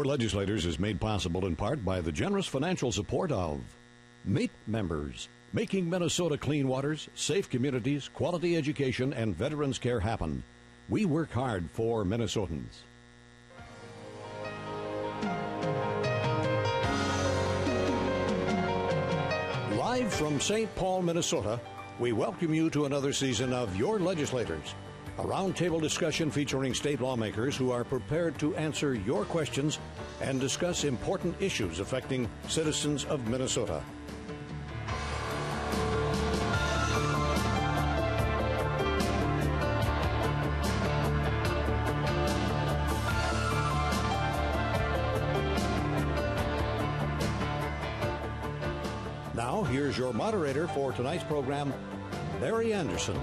Your Legislators is made possible in part by the generous financial support of MAPE members, making Minnesota clean waters, safe communities, quality education, and veterans care happen. We work hard for Minnesotans. Live from St. Paul, Minnesota, we welcome you to another season of Your Legislators, a roundtable discussion featuring state lawmakers who are prepared to answer your questions and discuss important issues affecting citizens of Minnesota. Now, here's your moderator for tonight's program, Barry Anderson.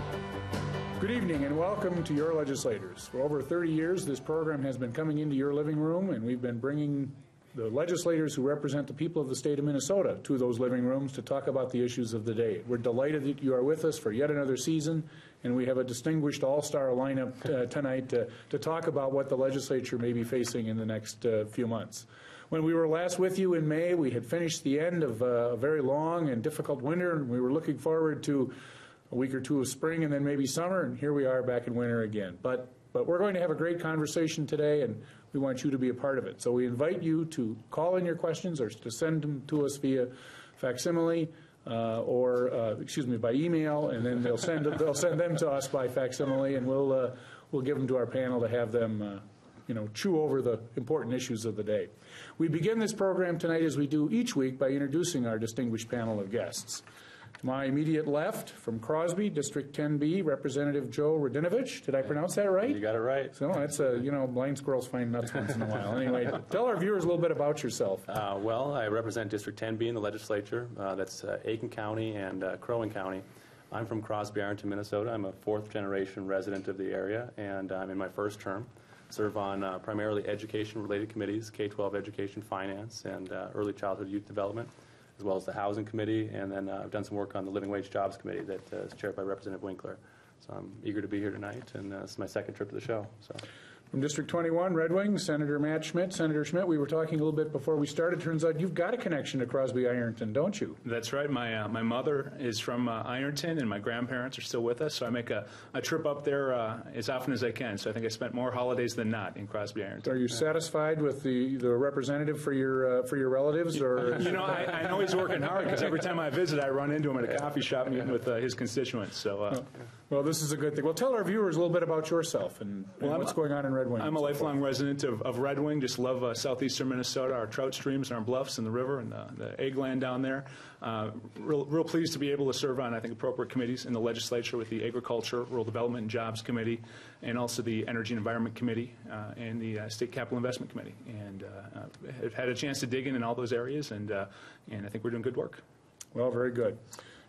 Good evening and welcome to Your Legislators. For over 30 years, this program has been coming into your living room, and we've been bringing the legislators who represent the people of the state of Minnesota to those living rooms to talk about the issues of the day. We're delighted that you are with us for yet another season, and we have a distinguished all star lineup uh, tonight to, to talk about what the legislature may be facing in the next uh, few months. When we were last with you in May, we had finished the end of uh, a very long and difficult winter, and we were looking forward to a week or two of spring and then maybe summer, and here we are back in winter again. But, but we're going to have a great conversation today, and we want you to be a part of it. So we invite you to call in your questions or to send them to us via facsimile. Uh, or uh, excuse me, by email, and then they'll send they'll send them to us by facsimile, and we'll uh, we'll give them to our panel to have them uh, you know, chew over the important issues of the day. We begin this program tonight, as we do each week, by introducing our distinguished panel of guests. To my immediate left, from Crosby, District 10B, Representative Joe Radinovich. Did I pronounce that right? You got it right. So that's a, you know, blind squirrels find nuts once in a while. Anyway, tell our viewers a little bit about yourself. Uh, well, I represent District 10B in the legislature. Uh, that's uh, Aitkin County and uh, Crow Wing County. I'm from Crosby, Ironton, Minnesota. I'm a fourth generation resident of the area, and I'm in my first term. Serve on uh, primarily education related committees, K 12 education, finance, and uh, early childhood youth development, as well as the housing committee. And then uh, I've done some work on the living wage jobs committee that uh, is chaired by Representative Winkler. So I'm eager to be here tonight, and uh, this is my second trip to the show. So. From District 21, Red Wing, Senator Matt Schmit. Senator Schmit, we were talking a little bit before we started. Turns out you've got a connection to Crosby Ironton, don't you? That's right. My uh, my mother is from uh, Ironton, and my grandparents are still with us. So I make a, a trip up there uh, as often as I can. So I think I spent more holidays than not in Crosby Ironton. Are you satisfied with the, the representative for your uh, for your relatives, or You know, I, I know he's working hard because every time I visit, I run into him at a coffee shop meeting with uh, his constituents. So. Well, this is a good thing. Well, tell our viewers a little bit about yourself and, and I'm what's going on in Red Wing. I'm a lifelong resident of, of Red Wing. Just love uh, southeastern Minnesota, our trout streams, and our bluffs, and the river, and the, the egg land down there. Uh, real, real pleased to be able to serve on, I think, appropriate committees in the legislature with the Agriculture, Rural Development, and Jobs Committee, and also the Energy and Environment Committee uh, and the uh, State Capital Investment Committee. And uh, uh, have had a chance to dig in in all those areas, and uh, and I think we're doing good work. Well, very good.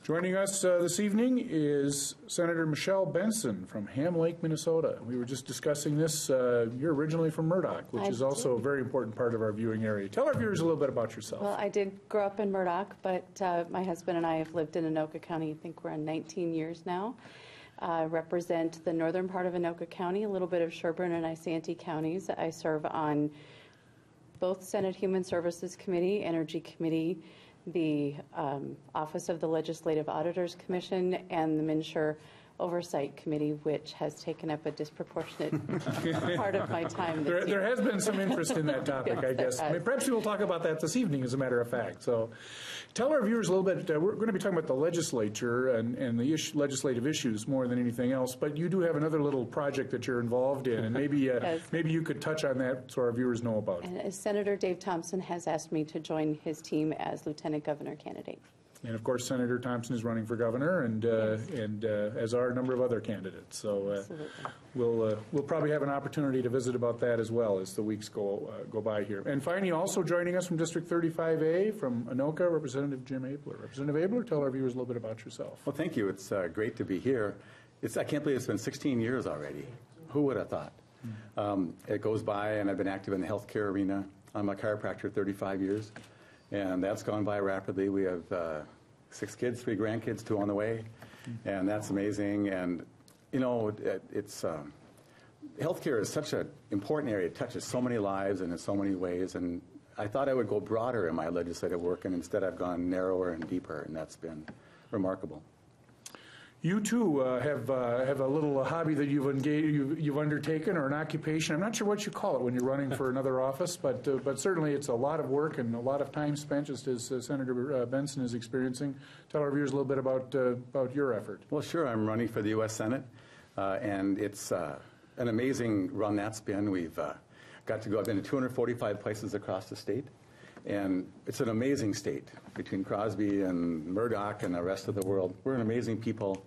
Joining us uh, this evening is Senator Michelle Benson from Ham Lake, Minnesota. We were just discussing this. Uh, you're originally from Murdock, which I is also a very important part of our viewing area. Tell our viewers a little bit about yourself. Well, I did grow up in Murdock, but uh, my husband and I have lived in Anoka County. I think we're in 19 years now. I represent the northern part of Anoka County, a little bit of Sherburne and Isanti counties. I serve on both Senate Human Services Committee, Energy Committee, the um, Office of the Legislative Auditors Commission, and the MNsure Oversight Committee, which has taken up a disproportionate part of my time. There, there has been some interest in that topic, Yes, I guess. I mean, perhaps we will talk about that this evening, as a matter of fact. So, tell our viewers a little bit. Uh, we're going to be talking about the legislature and, and the issue, legislative issues more than anything else. But you do have another little project that you're involved in, and maybe uh, Yes. maybe you could touch on that so our viewers know about. it. And uh, Senator Dave Thompson has asked me to join his team as lieutenant governor candidate. And of course, Senator Thompson is running for governor, and uh, and uh, as are a number of other candidates. So uh, we'll uh, we'll probably have an opportunity to visit about that as well as the weeks go uh, go by here. And finally, also joining us from District 35A from Anoka, Representative Jim Abeler. Representative Abeler, tell our viewers a little bit about yourself. Well, thank you. It's uh, great to be here. It's, I can't believe it's been 16 years already. Who would have thought? Um, it goes by, and I've been active in the healthcare arena. I'm a chiropractor 35 years, and that's gone by rapidly. We have uh, six kids, three grandkids, two on the way, and that's amazing. And you know, it, it's um, healthcare is such an important area. It touches so many lives and in so many ways. And I thought I would go broader in my legislative work, and instead I've gone narrower and deeper, and that's been remarkable. You too uh, have uh, have a little hobby that you've engaged, you've, you've undertaken, or an occupation. I'm not sure what you call it when you're running for another office, but uh, but certainly it's a lot of work and a lot of time spent, just as uh, Senator uh, Benson is experiencing. Tell our viewers a little bit about uh, about your effort. Well, sure. I'm running for the U.S. Senate, uh, and it's uh, an amazing run that's been. We've uh, got to go. I've been to 245 places across the state, and it's an amazing state between Crosby and Murdock and the rest of the world. We're an amazing people,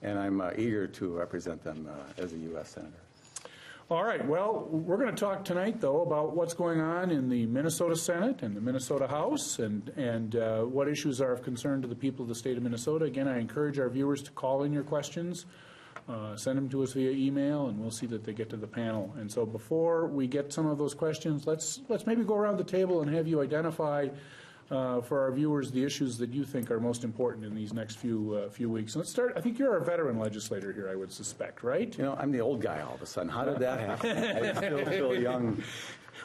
and I'm uh, eager to represent them uh, as a U.S. senator. All right. Well, we're going to talk tonight, though, about what's going on in the Minnesota Senate and the Minnesota House, and and uh, what issues are of concern to the people of the state of Minnesota. Again, I encourage our viewers to call in your questions. Uh, send them to us via email, and we'll see that they get to the panel. And so, before we get some of those questions, let's let's maybe go around the table and have you identify uh, for our viewers the issues that you think are most important in these next few uh, few weeks. Let's start. I think you're a veteran legislator here. I would suspect, right? You know, I'm the old guy all of a sudden. How did that happen? I still feel young.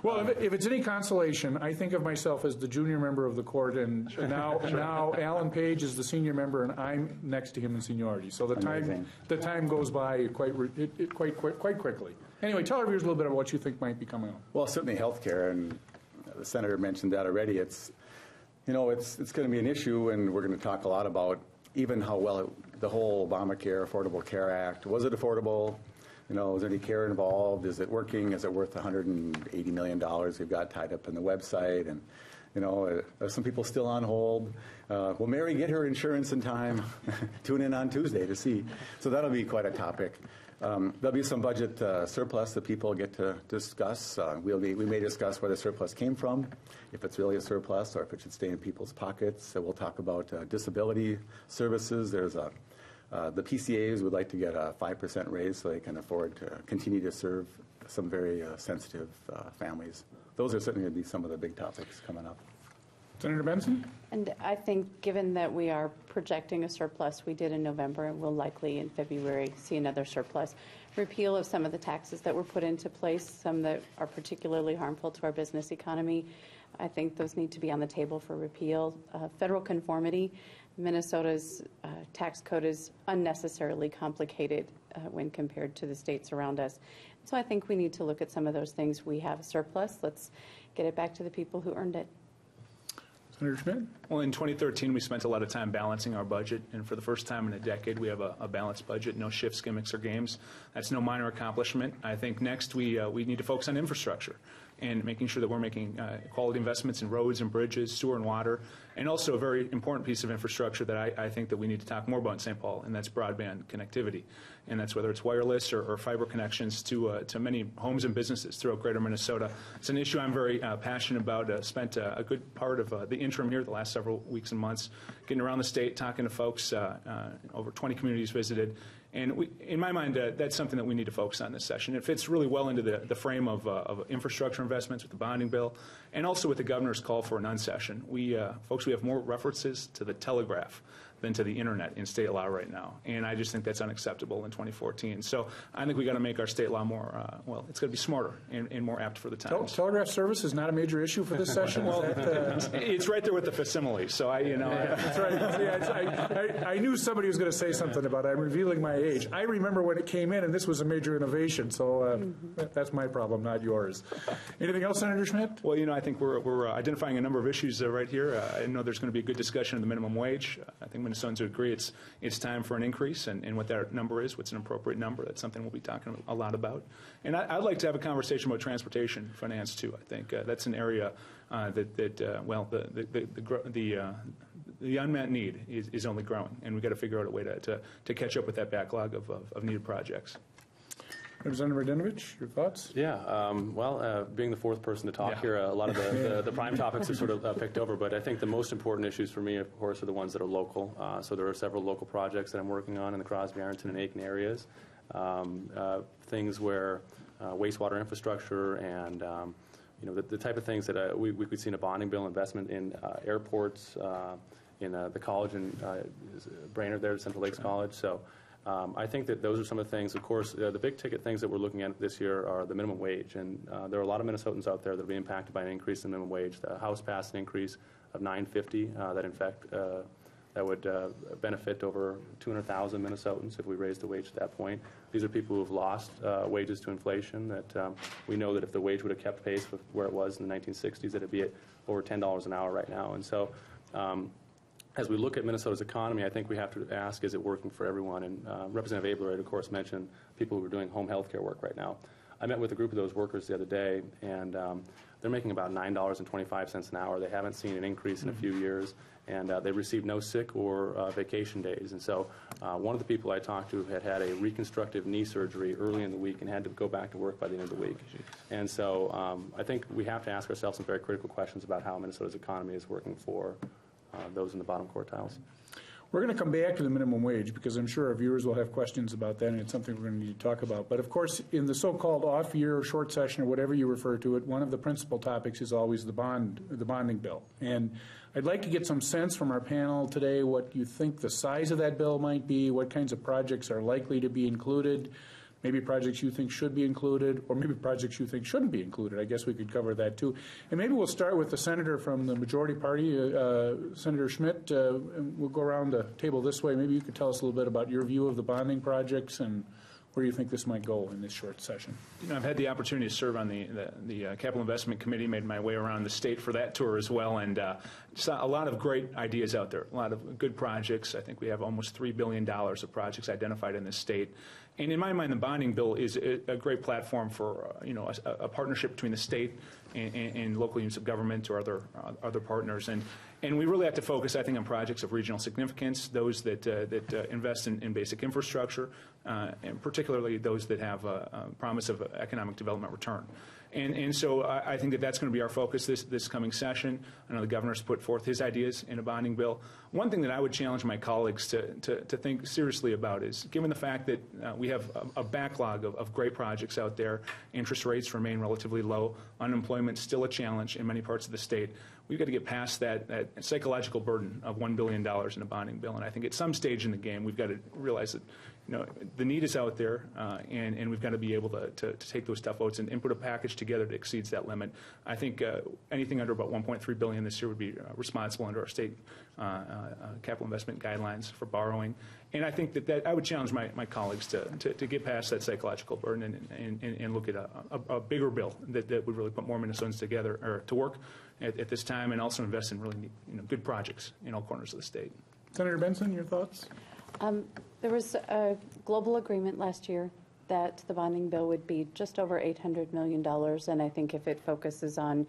Well, if, if it's any consolation, I think of myself as the junior member of the court, and now now Alan Page is the senior member, and I'm next to him in seniority. So the time the time goes by quite re- it, it quite, quite quite quickly. Anyway, tell our viewers a little bit about what you think might be coming up. Well, certainly healthcare, and the senator mentioned that already. It's, you know, it's it's going to be an issue, and we're going to talk a lot about even how well it, the whole Obamacare Affordable Care Act was it affordable? You know, is there any care involved? Is it working? Is it worth 180 million dollars we've got tied up in the website? And you know, uh, are some people still on hold? Uh, will Mary get her insurance in time? Tune in on Tuesday to see. So that'll be quite a topic. Um, there'll be some budget uh, surplus that people get to discuss. Uh, we'll be, we may discuss where the surplus came from, if it's really a surplus, or if it should stay in people's pockets. So we'll talk about uh, disability services. There's a uh, the PCAs would like to get a 5% raise so they can afford to continue to serve some very uh, sensitive uh, families. Those are certainly going to be some of the big topics coming up. Senator Benson. And I think, given that we are projecting a surplus, we did in November, and we'll likely in February see another surplus. Repeal of some of the taxes that were put into place, some that are particularly harmful to our business economy, I think those need to be on the table for repeal. Uh, Federal conformity, Minnesota's uh, tax code is unnecessarily complicated uh, when compared to the states around us. So I think we need to look at some of those things. We have a surplus. Let's get it back to the people who earned it. Senator Schmit. Well, in 2013, we spent a lot of time balancing our budget, and for the first time in a decade, we have a, a balanced budget, no shifts, gimmicks, or games. That's no minor accomplishment. I think next we, uh, we need to focus on infrastructure and making sure that we're making uh, quality investments in roads and bridges, sewer and water, and also a very important piece of infrastructure that I, I think that we need to talk more about in St. Paul, and that's broadband connectivity. And that's whether it's wireless or, or fiber connections to, uh, to many homes and businesses throughout greater Minnesota. It's an issue I'm very uh, passionate about. Uh, spent uh, a good part of uh, the interim here the last several weeks and months getting around the state, talking to folks, over 20 communities visited. And we, in my mind, uh, that's something that we need to focus on this session. It fits really well into the, the frame of, uh, of infrastructure investments with the bonding bill and also with the governor's call for a non-session. We, uh, folks, we have more references to the telegraph than to the internet in state law right now. And I just think that's unacceptable in 2014. So I think we got to make our state law more, uh, well, it's going to be smarter and, and more apt for the times. telegraph service is not a major issue for this session. That, uh, It's right there with the facsimile. So I, you know, I- That's right. Yeah, it's- I, I, I knew somebody was going to say something about it. I'm revealing my age. I remember when it came in, and this was a major innovation. So uh, that- that's my problem, not yours. Anything else, Senator Schmit? Well, you know, I think we're, we're uh, identifying a number of issues uh, right here. Uh, I know there's going to be a good discussion of the minimum wage. Uh, I think Minnesotans would agree it's, it's time for an increase, and, and what that number is, what's an appropriate number. That's something we'll be talking a lot about. And I, I'd like to have a conversation about transportation finance, too. I think uh, that's an area uh, that, that uh, well, the, the, the, the, the, uh, the unmet need is, is only growing, and we've got to figure out a way to, to, to catch up with that backlog of, of, of needed projects. Representative Radinovich, your thoughts? Yeah, um, well, uh, being the fourth person to talk Yeah. here, uh, a lot of the, the, the prime topics are sort of uh, picked over, but I think the most important issues for me, of course, are the ones that are local. Uh, so there are several local projects that I'm working on in the Crosby, Ironton, and Aitkin areas. Um, uh, things where uh, wastewater infrastructure and um, you know the, the type of things that uh, we, we could see in a bonding bill investment in uh, airports, uh, in uh, the college in uh, uh, Brainerd there, Central Lakes College. So Um, I think that those are some of the things. Of course, uh, the big ticket things that we're looking at this year are the minimum wage, and uh, there are a lot of Minnesotans out there that will be impacted by an increase in minimum wage. The House passed an increase of 950 uh, that, in fact, uh, that would uh, benefit over 200,000 Minnesotans if we raised the wage at that point. These are people who have lost uh, wages to inflation. That um, we know that if the wage would have kept pace with where it was in the 1960s, that it'd be at over $10 an hour right now. And so. Um, as we look at Minnesota's economy, I think we have to ask, is it working for everyone? And uh, Representative Abeler, had, of course, mentioned people who are doing home health care work right now. I met with a group of those workers the other day, and um, they're making about $9.25 an hour. They haven't seen an increase in a few years, and uh, they received no sick or uh, vacation days. And so uh, one of the people I talked to had had a reconstructive knee surgery early in the week and had to go back to work by the end of the week. And so um, I think we have to ask ourselves some very critical questions about how Minnesota's economy is working for uh, those in the bottom quartiles. We're going to come back to the minimum wage because I'm sure our viewers will have questions about that, and it's something we're going to need to talk about. But of course, in the so-called off-year or short session or whatever you refer to it, one of the principal topics is always the bond, the bonding bill. And I'd like to get some sense from our panel today what you think the size of that bill might be, what kinds of projects are likely to be included maybe projects you think should be included, or maybe projects you think shouldn't be included. I guess we could cover that too. And maybe we'll start with the senator from the majority party, uh, uh, Senator Schmit. Uh, and we'll go around the table this way. Maybe you could tell us a little bit about your view of the bonding projects and where you think this might go in this short session? You know, I've had the opportunity to serve on the, the, the uh, Capital Investment Committee, made my way around the state for that tour as well, and uh, saw a lot of great ideas out there, a lot of good projects. I think we have almost $3 billion of projects identified in this state. And in my mind, the bonding bill is a, great platform for, uh, you know, a, a, partnership between the state and, and, and, local units of government or other, uh, other partners. And, and we really have to focus, I think, on projects of regional significance, those that, uh, that uh, invest in, in, basic infrastructure, uh, and particularly those that have a, a, promise of economic development return. And, and so I, I think that that's going to be our focus this, this coming session. I know the governor's put forth his ideas in a bonding bill. One thing that I would challenge my colleagues to, to, to think seriously about is given the fact that uh, we have a, a backlog of, of, great projects out there, interest rates remain relatively low, unemployment still a challenge in many parts of the state. We've got to get past that, that psychological burden of $1 billion in a bonding bill. And I think at some stage in the game, we've got to realize that you know, the need is out there, uh, and, and we've got to be able to, to, to, take those tough votes and, and put a package together that exceeds that limit. I think uh, anything under about 1.3 billion this year would be uh, responsible under our state uh, uh, capital investment guidelines for borrowing. And I think that, that I would challenge my, my colleagues to, to, to get past that psychological burden and, and, and look at a, a, a, bigger bill that, that would really put more Minnesotans together or to work at, at this time and also invest in really you know, good projects in all corners of the state. Senator Benson, your thoughts? Um, there was a global agreement last year that the bonding bill would be just over $800 million, and I think if it focuses on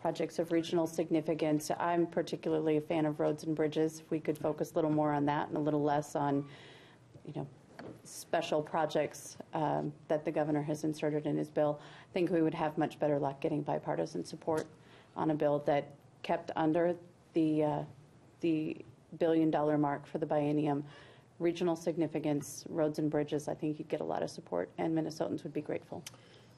projects of regional significance, I'm particularly a fan of roads and bridges. If we could focus a little more on that and a little less on, you know, special projects um, that the governor has inserted in his bill, I think we would have much better luck getting bipartisan support on a bill that kept under the uh, the billion dollar mark for the biennium regional significance, roads and bridges, I think you'd get a lot of support, and Minnesotans would be grateful.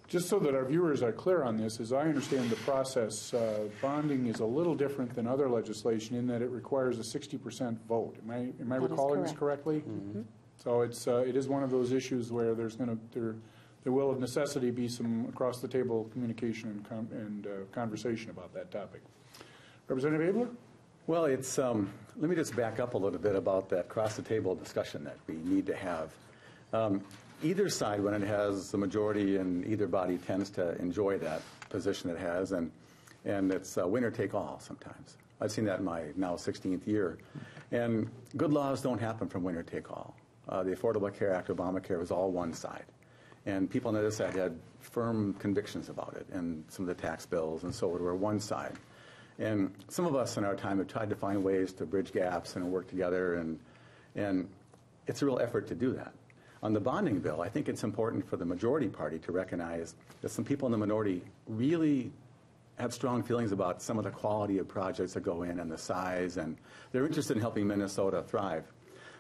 Just so that our viewers are clear on this, as I understand the process, uh, bonding is a little different than other legislation in that it requires a 60% vote. Am I, am I recalling this correctly? Mm-hmm. So it's, uh, it is one of those issues where there's going to, there, there will of necessity be some across the table communication and, com- and uh, conversation about that topic. Representative Abeler? Well, it's, um, let me just back up a little bit about that cross the table discussion that we need to have. Um, either side, when it has the majority in either body, tends to enjoy that position it has, and, and it's uh, winner take all sometimes. I've seen that in my now 16th year. And good laws don't happen from winner take all. Uh, the Affordable Care Act, Obamacare, was all one side. And people on the other side had firm convictions about it, and some of the tax bills and so on were one side. And some of us in our time have tried to find ways to bridge gaps and work together, and, and it's a real effort to do that. On the bonding bill, I think it's important for the majority party to recognize that some people in the minority really have strong feelings about some of the quality of projects that go in and the size, and they're interested in helping Minnesota thrive.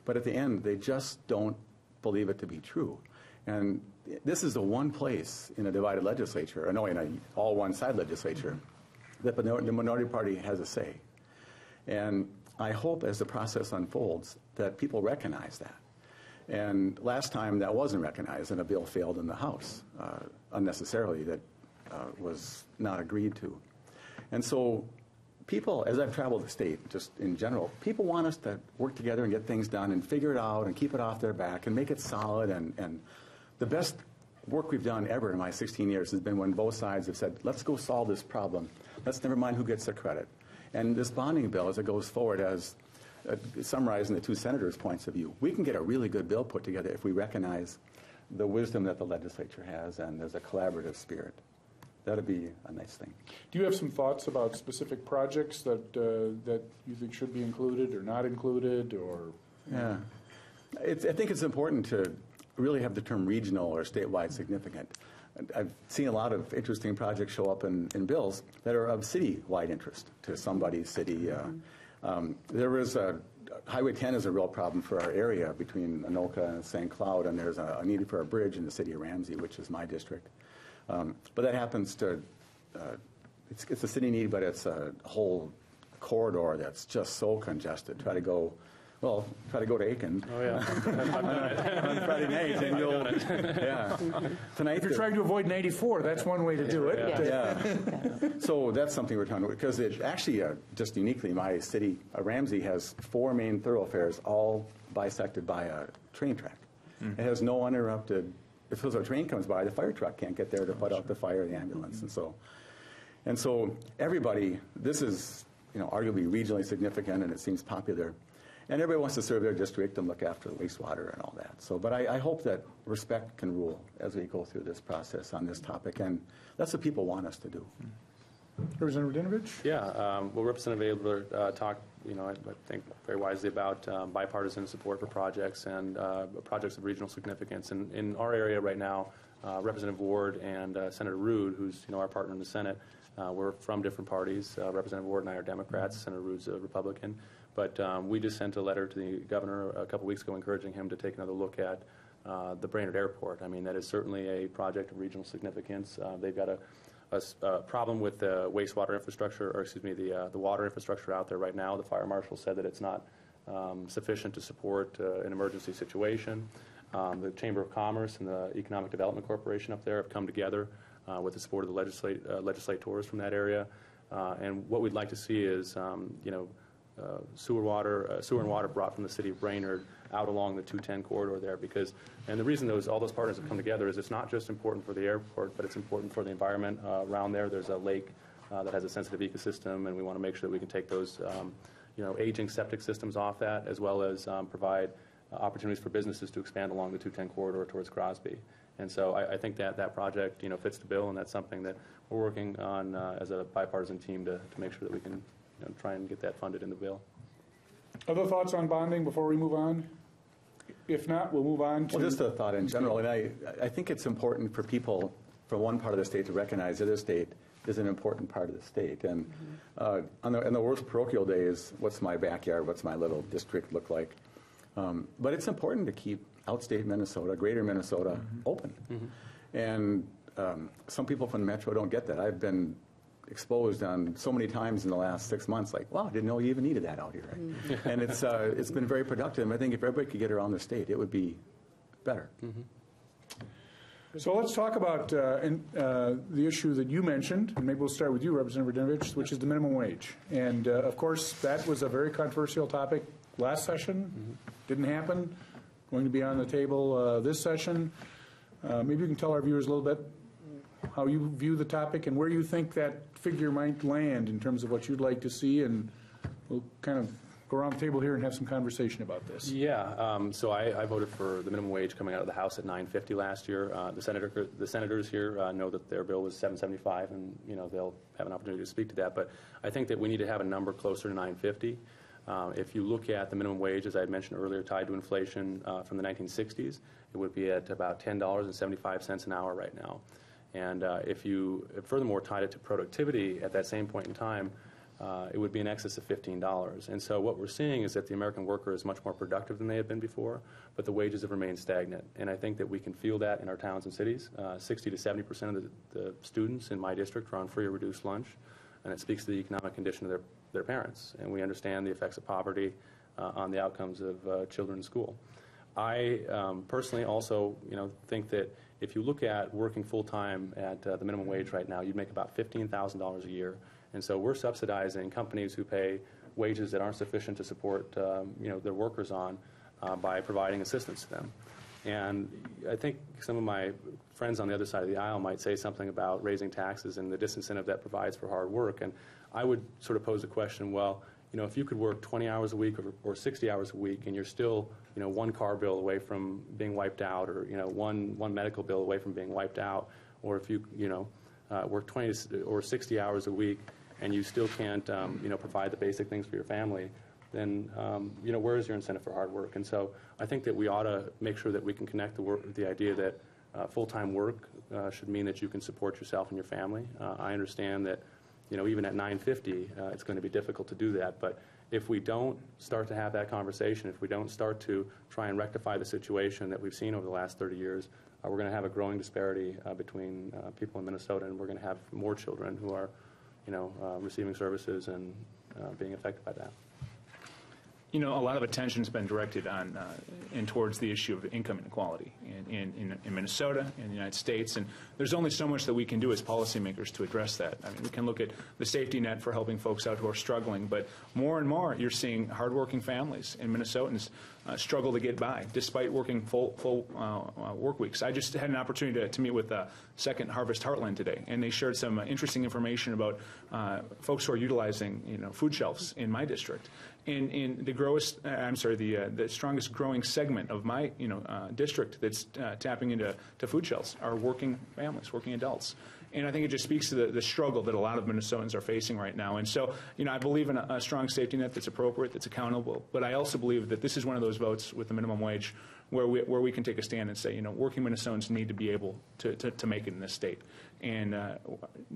But at the end, they just don't believe it to be true. And this is the one place in a divided legislature, or no, in an all one side legislature, that the minority party has a say. And I hope as the process unfolds that people recognize that. And last time that wasn't recognized, and a bill failed in the House uh, unnecessarily that uh, was not agreed to. And so, people, as I've traveled the state, just in general, people want us to work together and get things done and figure it out and keep it off their back and make it solid. And, and the best work we've done ever in my 16 years has been when both sides have said, let's go solve this problem. Let's never mind who gets the credit. And this bonding bill, as it goes forward, as uh, summarizing the two senators' points of view, we can get a really good bill put together if we recognize the wisdom that the legislature has and there's a collaborative spirit. That'd be a nice thing. Do you have some thoughts about specific projects that, uh, that you think should be included or not included, or? Yeah. It's, I think it's important to really have the term regional or statewide significant. I've seen a lot of interesting projects show up in, in bills that are of city-wide interest to somebody's city. Uh, um, there is a Highway 10 is a real problem for our area between Anoka and St. Cloud, and there's a, a need for a bridge in the city of Ramsey, which is my district. Um, but that happens to, uh, it's, it's a city need, but it's a whole corridor that's just so congested. Try to go, well, try to go to Aitkin Oh, yeah. on Friday night, and you'll, yeah. Tonight, If you're trying to avoid 94, that's one way to do it. Yeah. yeah. So that's something we're talking about, because it actually, uh, just uniquely, my city, uh, Ramsey, has four main thoroughfares, all bisected by a train track. It has no uninterrupted, if a train comes by, the fire truck can't get there to put out the fire, the ambulance, and so. And so everybody, this is, you know, arguably regionally significant, and it seems popular. And everybody wants to serve their district and look after the wastewater and all that. So, but I, I hope that respect can rule as we go through this process on this topic, and that's what people want us to do. Representative Radinovich? Yeah, um, well, Representative Abeler uh, talked, you know, I I think very wisely about um, bipartisan support for projects and uh, projects of regional significance. And in our area right now, uh, Representative Ward and uh, Senator Ruud, who's, you know, our partner in the Senate, uh, we're from different parties. Uh, Representative Ward and I are Democrats, Senator Ruud's a Republican. But um, we just sent a letter to the governor a couple weeks ago encouraging him to take another look at uh, the Brainerd Airport. I mean, that is certainly a project of regional significance. Uh, They've got a problem with the wastewater infrastructure, or excuse me, the, uh, the water infrastructure out there right now. The fire marshal said that it's not um, sufficient to support uh, an emergency situation. Um, The Chamber of Commerce and the Economic Development Corporation up there have come together uh, with the support of the uh, legislators from that area. And what we'd like to see is, um, you know, sewer water, uh, sewer and water brought from the city of Brainerd out along the 210 corridor there because, and the reason those, all those partners have come together is it's not just important for the airport, but it's important for the environment uh, around there. There's a lake uh, that has a sensitive ecosystem, and we want to make sure that we can take those, um, you know, aging septic systems off that, as well as um, provide uh, opportunities for businesses to expand along the 210 corridor towards Crosby. And so I, I think that that project, you know, fits the bill, and that's something that we're working on uh, as a bipartisan team to, to make sure that we can, you know, try and get that funded in the bill. Other thoughts on bonding before we move on? If not, we'll move on to. Well, just a thought in general, and I, I think it's important for people from one part of the state to recognize the other state is an important part of the state. And uh, on, the, on the worst parochial days, what's my backyard, what's my little district look like? Um, but it's important to keep outstate Minnesota, greater Minnesota, open. And um, some people from the metro don't get that. I've been exposed on so many times in the last six months, like, wow, I didn't know you even needed that out here. and it's, uh, it's been very productive. I think if everybody could get around the state, it would be better. So let's talk about uh, in- uh, the issue that you mentioned, and maybe we'll start with you, Representative Radinovich, which is the minimum wage. And uh, of course, that was a very controversial topic last session. Didn't happen. Going to be on the table uh, this session. Uh, Maybe you can tell our viewers a little bit how you view the topic and where you think that figure might land in terms of what you'd like to see, and we'll kind of go around the table here and have some conversation about this. Yeah, um, so I, I voted for the minimum wage coming out of the House at 9.50 last year. Uh, the senator, the senators here uh, know that their bill was 7.75, and you know they'll have an opportunity to speak to that. But I think that we need to have a number closer to 9.50. Uh, if you look at the minimum wage, as I had mentioned earlier, tied to inflation uh, from the 1960s, it would be at about $10.75 an hour right now. And uh, if you furthermore tied it to productivity at that same point in time, uh, it would be in excess of $15. And so what we're seeing is that the American worker is much more productive than they had been before, but the wages have remained stagnant. And I think that we can feel that in our towns and cities. Uh, 60 to 70 percent of the, the students in my district are on free or reduced lunch, and it speaks to the economic condition of their, their parents. And we understand the effects of poverty uh, on the outcomes of uh, children in school. I um, personally also, you know, think that if you look at working full-time at uh, the minimum wage right now, you'd make about $15,000 a year. And so we're subsidizing companies who pay wages that aren't sufficient to support, um, you know, their workers on uh, by providing assistance to them. And I think some of my friends on the other side of the aisle might say something about raising taxes and the disincentive that provides for hard work. And I would sort of pose the question, well, you know, if you could work 20 hours a week or, or 60 hours a week and you're still, you know, one car bill away from being wiped out or, you know, one, one medical bill away from being wiped out, or if you, you know, uh, work 20 or 60 hours a week and you still can't, um, you know, provide the basic things for your family, then um, you know where is your incentive for hard work? And so I think that we ought to make sure that we can connect the work, the idea that uh, full-time work uh, should mean that you can support yourself and your family. Uh, I understand that you know even at 950, uh, it's going to be difficult to do that, but if we don't start to have that conversation, if we don't start to try and rectify the situation that we've seen over the last 30 years, uh, we're going to have a growing disparity uh, between uh, people in Minnesota, and we're going to have more children who are, you know, uh, receiving services and uh, being affected by that. You know, a lot of attention's been directed on uh, and towards the issue of income inequality in, in, in Minnesota, in the United States, and there's only so much that we can do as policymakers to address that. I mean, we can look at the safety net for helping folks out who are struggling, but more and more you're seeing hardworking families in Minnesotans uh, struggle to get by despite working full, full uh, uh, work weeks. I just had an opportunity to, to meet with uh, Second Harvest Heartland today, and they shared some interesting information about uh, folks who are utilizing you know food shelves in my district. In, the growest, uh, I'm sorry, the uh, the strongest growing segment of my you know uh, district that's uh, tapping into to food shelves are working families, working adults. And I think it just speaks to the, the struggle that a lot of Minnesotans are facing right now. And so, you know, I believe in a, a strong safety net that's appropriate, that's accountable. But I also believe that this is one of those votes with the minimum wage where we, where we can take a stand and say, you know, working Minnesotans need to be able to, to, to make it in this state. And uh,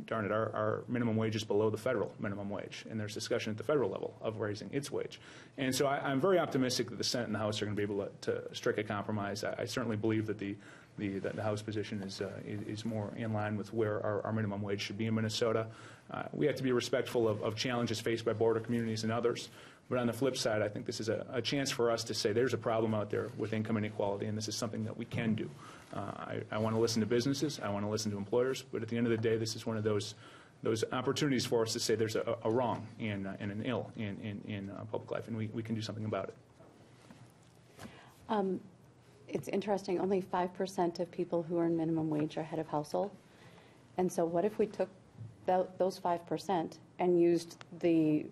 darn it, our, our minimum wage is below the federal minimum wage. And there's discussion at the federal level of raising its wage. And so I, I'm very optimistic that the Senate and the House are going to be able to, to strike a compromise. I, I certainly believe that the the, that the House position is, uh, is, is more in line with where our, our minimum wage should be in Minnesota. Uh, we have to be respectful of, of challenges faced by border communities and others. But on the flip side, I think this is a, a chance for us to say there's a problem out there with income inequality, and this is something that we can do. Uh, I, I want to listen to businesses, I want to listen to employers, but at the end of the day, this is one of those those opportunities for us to say there's a, a wrong and, uh, and an ill in, in, in uh, public life, and we, we can do something about it. Um, It's interesting, only 5% of people who earn minimum wage are head of household. And so what if we took tho- those 5% and used the,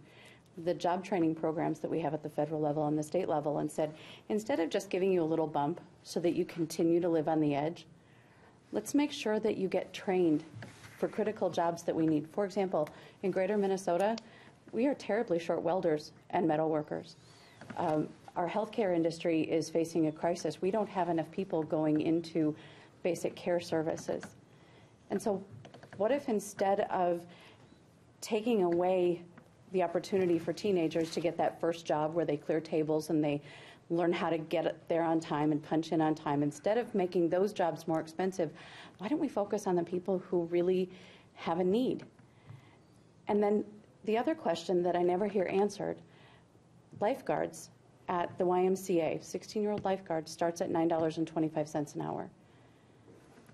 the job training programs that we have at the federal level and the state level and said, instead of just giving you a little bump so that you continue to live on the edge, let's make sure that you get trained for critical jobs that we need. For example, in greater Minnesota, we are terribly short welders and metal workers. Um, our healthcare industry is facing a crisis. We don't have enough people going into basic care services. And so, what if instead of taking away the opportunity for teenagers to get that first job where they clear tables and they learn how to get there on time and punch in on time, instead of making those jobs more expensive, why don't we focus on the people who really have a need? And then the other question that I never hear answered lifeguards at the YMCA, 16 year old lifeguard, starts at $9.25 an hour.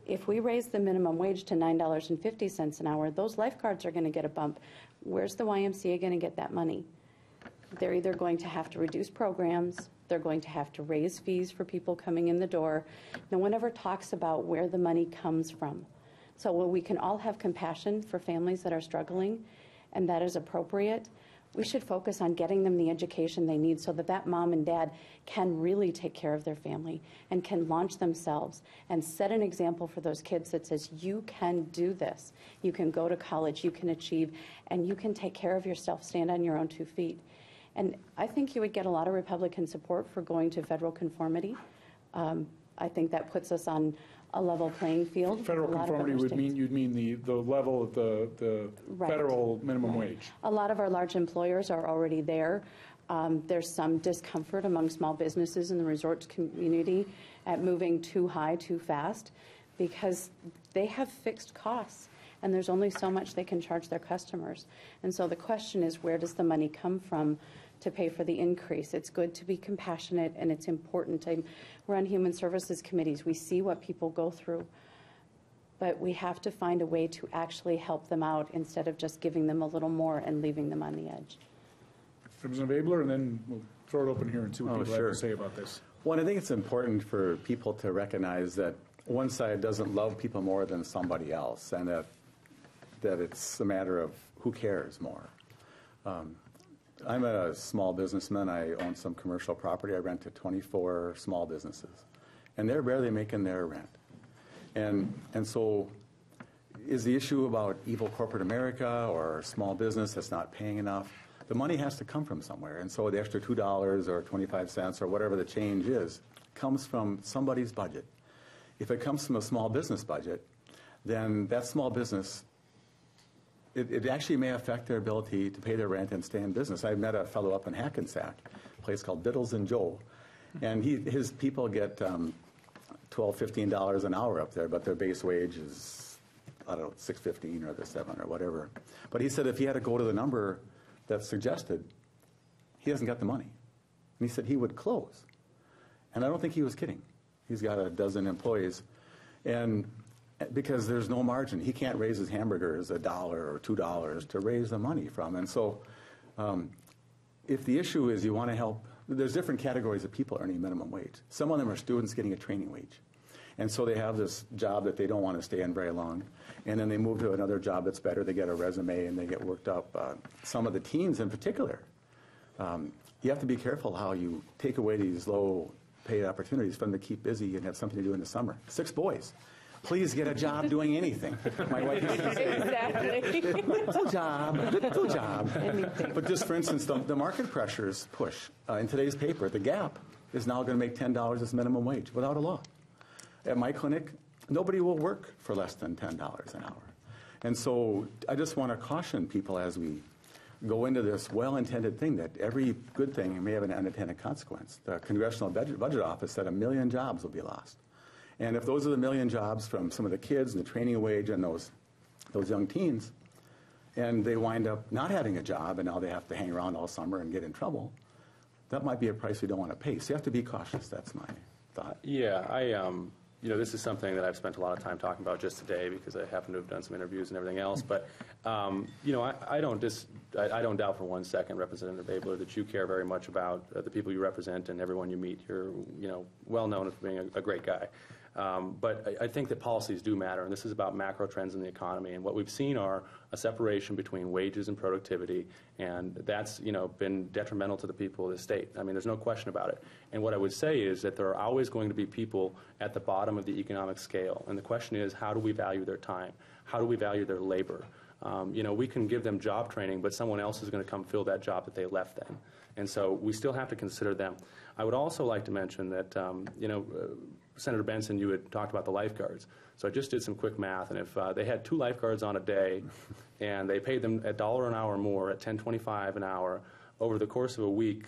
If we raise the minimum wage to $9.50 an hour, those lifeguards are going to get a bump. Where's the YMCA going to get that money? They're either going to have to reduce programs, they're going to have to raise fees for people coming in the door. No one ever talks about where the money comes from. So while we can all have compassion for families that are struggling, and that is appropriate, we should focus on getting them the education they need so that that mom and dad can really take care of their family and can launch themselves and set an example for those kids that says you can do this. You can go to college. You can achieve and you can take care of yourself. Stand on your own two feet. And i think you would get a lot of republican support for going to federal conformity. Um, i think that puts us on a level playing field with Federal a lot of conformity other would states. mean, you'd mean the, the level of the, the Right. federal minimum wage. A lot of our large employers are already there. Um, There's some discomfort among small businesses in the resorts community at moving too high too fast because they have fixed costs and there's only so much they can charge their customers. And so the question is, where does the money come from to pay for the increase. It's good to be compassionate, and it's important. I'm, we're on human services committees. We see what people go through. But we have to find a way to actually help them out instead of just giving them a little more and leaving them on the edge. Representative Abeler, and then we'll throw it open here and see what Oh, people have to say about this. Well, I think it's important for people to recognize that one side doesn't love people more than somebody else, and that, that it's a matter of who cares more. Um, I'm a small businessman. I own some commercial property. I rent to 24 small businesses, and they're barely making their rent. And, and so is the issue about evil corporate America or small business that's not paying enough? The money has to come from somewhere. And so the extra $2 or 25 cents or whatever the change is comes from somebody's budget. If it comes from a small business budget, then that small business, it, it actually may affect their ability to pay their rent and stay in business. I met a fellow up in Hackensack, a place called Biddles and Joe, and he, his people get um, 12 $15 an hour up there, but their base wage is, I don't know, 615 or the 7 or whatever. But he said if he had to go to the number that's suggested, he hasn't got the money. And he said he would close. And I don't think he was kidding. He's got a dozen employees. And because there's no margin, he can't raise his hamburgers a dollar or two dollars to raise the money from. And so um, if the issue is you want to help, there's different categories of people earning minimum wage. Some of them are students getting a training wage. And so they have this job that they don't want to stay in very long. And then they move to another job that's better. They get a resume and they get worked up. Uh, some of the teens in particular, um, you have to be careful how you take away these low paid opportunities for them to keep busy and have something to do in the summer. Six boys. Please get a job doing anything. My wife used to say, Exactly. little job, little job. But just for instance, the, the market pressures push. Uh, in today's paper, the Gap is now going to make $10 as minimum wage without a law. At my clinic, nobody will work for less than $10 an hour. And so I just want to caution people as we go into this well-intended thing that every good thing may have an unintended consequence. The Congressional Budget, Budget Office said a million jobs will be lost. And if those are the million jobs from some of the kids and the training wage and those, those young teens, and they wind up not having a job and now they have to hang around all summer and get in trouble, that might be a price we don't want to pay. So you have to be cautious. That's my thought. Yeah, I, um, you know, this is something that I've spent a lot of time talking about just today because I happen to have done some interviews and everything else. But, um, you know, I, I don't dis, I, I don't doubt for one second, Representative Abeler, that you care very much about uh, the people you represent and everyone you meet. You're, you know, well known as being a, a great guy. Um, but I, I think that policies do matter, and this is about macro trends in the economy. And what we've seen are a separation between wages and productivity, and that's you know been detrimental to the people of the state. I mean, there's no question about it. And what I would say is that there are always going to be people at the bottom of the economic scale, and the question is, how do we value their time? How do we value their labor? Um, you know, we can give them job training, but someone else is going to come fill that job that they left then. And so we still have to consider them. I would also like to mention that, um, you know, uh, Senator Benson, you had talked about the lifeguards. So I just did some quick math, and if uh, they had two lifeguards on a day, and they paid them a dollar an hour more at 10.25 an hour over the course of a week,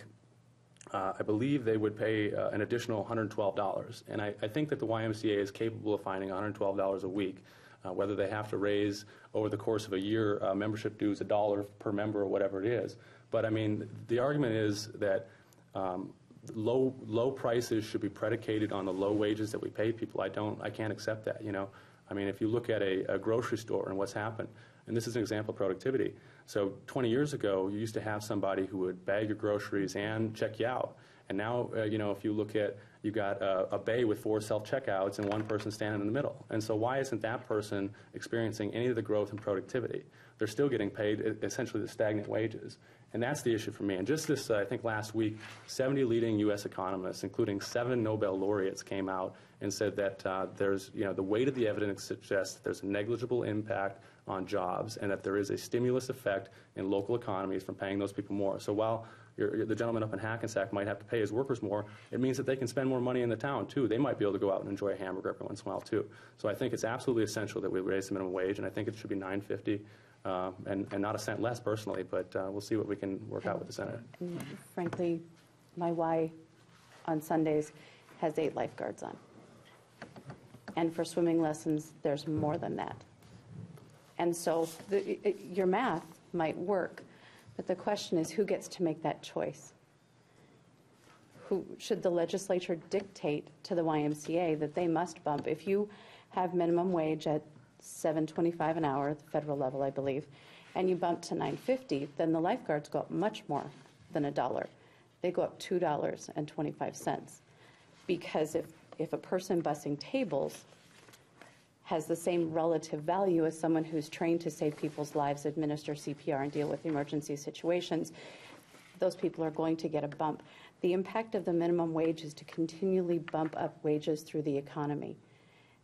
uh, I believe they would pay uh, an additional $112. And I, I think that the YMCA is capable of finding $112 a week, uh, whether they have to raise over the course of a year uh, membership dues a dollar per member or whatever it is. But I mean, the argument is that um, low low prices should be predicated on the low wages that we pay people. I don't, I can't accept that. You know, I mean, if you look at a, a grocery store and what's happened, and this is an example of productivity. So 20 years ago, you used to have somebody who would bag your groceries and check you out. And now, uh, you know, if you look at, you've got a, a bay with four self-checkouts and one person standing in the middle. And so why isn't that person experiencing any of the growth and productivity? They're still getting paid essentially the stagnant wages. And that's the issue for me. And just this, uh, I think last week, 70 leading U.S. economists, including seven Nobel laureates, came out and said that uh, there's, you know, the weight of the evidence suggests that there's a negligible impact on jobs and that there is a stimulus effect in local economies from paying those people more. So while you're- the gentleman up in Hackensack might have to pay his workers more, it means that they can spend more money in the town, too. They might be able to go out and enjoy a hamburger every once in a while, too. So I think it's absolutely essential that we raise the minimum wage, and I think it should be 950 uh, and, and not a cent less personally, but uh, we'll see what we can work out with the Senate. And frankly, my Y on Sundays has eight lifeguards on. And for swimming lessons, there's more than that. And so the, it, your math might work, But the question is, who gets to make that choice? Who, should the legislature dictate to the YMCA that they must bump? If you have minimum wage at 7.25 an hour at the federal level, I believe, and you bump to 9.50, then the lifeguards go up much more than a dollar. They go up $2.25 because if if a person bussing tables has the same relative value as someone who's trained to save people's lives, administer CPR, and deal with emergency situations, those people are going to get a bump. The impact of the minimum wage is to continually bump up wages through the economy.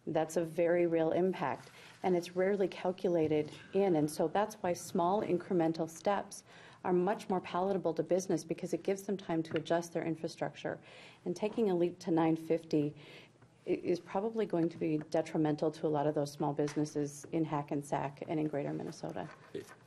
That's a very real impact, and it's rarely calculated in. And so that's why small incremental steps are much more palatable to business because it gives them time to adjust their infrastructure. And taking a leap to 950 i- is probably going to be detrimental to a lot of those small businesses in Hackensack and in greater Minnesota.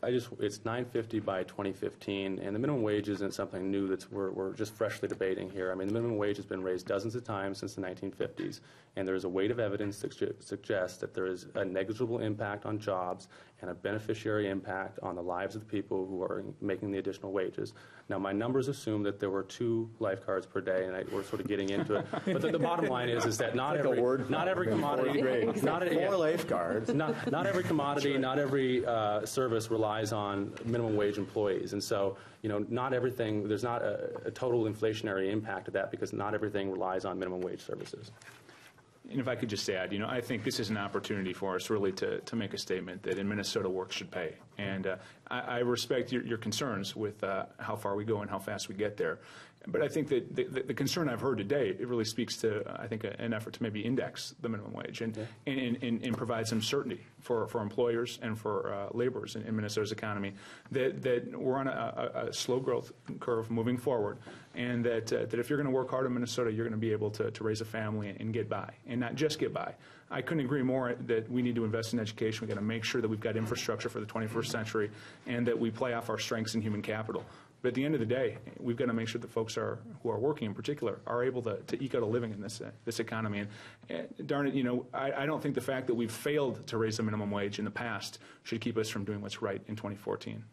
I just, it's 950 by 2015, and the minimum wage isn't something new that's, we're, we're just freshly debating here. I mean, the minimum wage has been raised dozens of times since the 1950s, and there is a weight of evidence that sugge- suggests that there is a negligible impact on jobs and a beneficiary impact on the lives of the people who are making the additional wages. Now, my numbers assume that there were two lifeguards per day, and I, we're sort of getting into it. But the, the bottom line is, is that not Like every, word not every commodity, not, yeah. Lifeguards. not, not every commodity, not every uh, service relies on minimum wage employees. And so, you know, not everything, there's not a, a total inflationary impact of that because not everything relies on minimum wage services. And if I could just add, you know, I think this is an opportunity for us really to, to make a statement that in Minnesota, work should pay. And uh, I, I respect your, your concerns with uh, how far we go and how fast we get there. But I think that the, the, concern I've heard today, it really speaks to, uh, I think, a, an effort to maybe index the minimum wage and, and, and, and provide some certainty for, for employers and for uh, laborers in, in Minnesota's economy that, that we're on a, a, a slow growth curve moving forward and that, uh, that if you're going to work hard in Minnesota, you're going to be able to, to raise a family and get by, and not just get by. I couldn't agree more that we need to invest in education. We've got to make sure that we've got infrastructure for the 21st century and that we play off our strengths in human capital. But at the end of the day, we've got to make sure that folks are, who are working in particular are able to, to eke out a living in this, uh, this economy. And uh, darn it, you know, I, I don't think the fact that we've failed to raise the minimum wage in the past should keep us from doing what's right in 2014.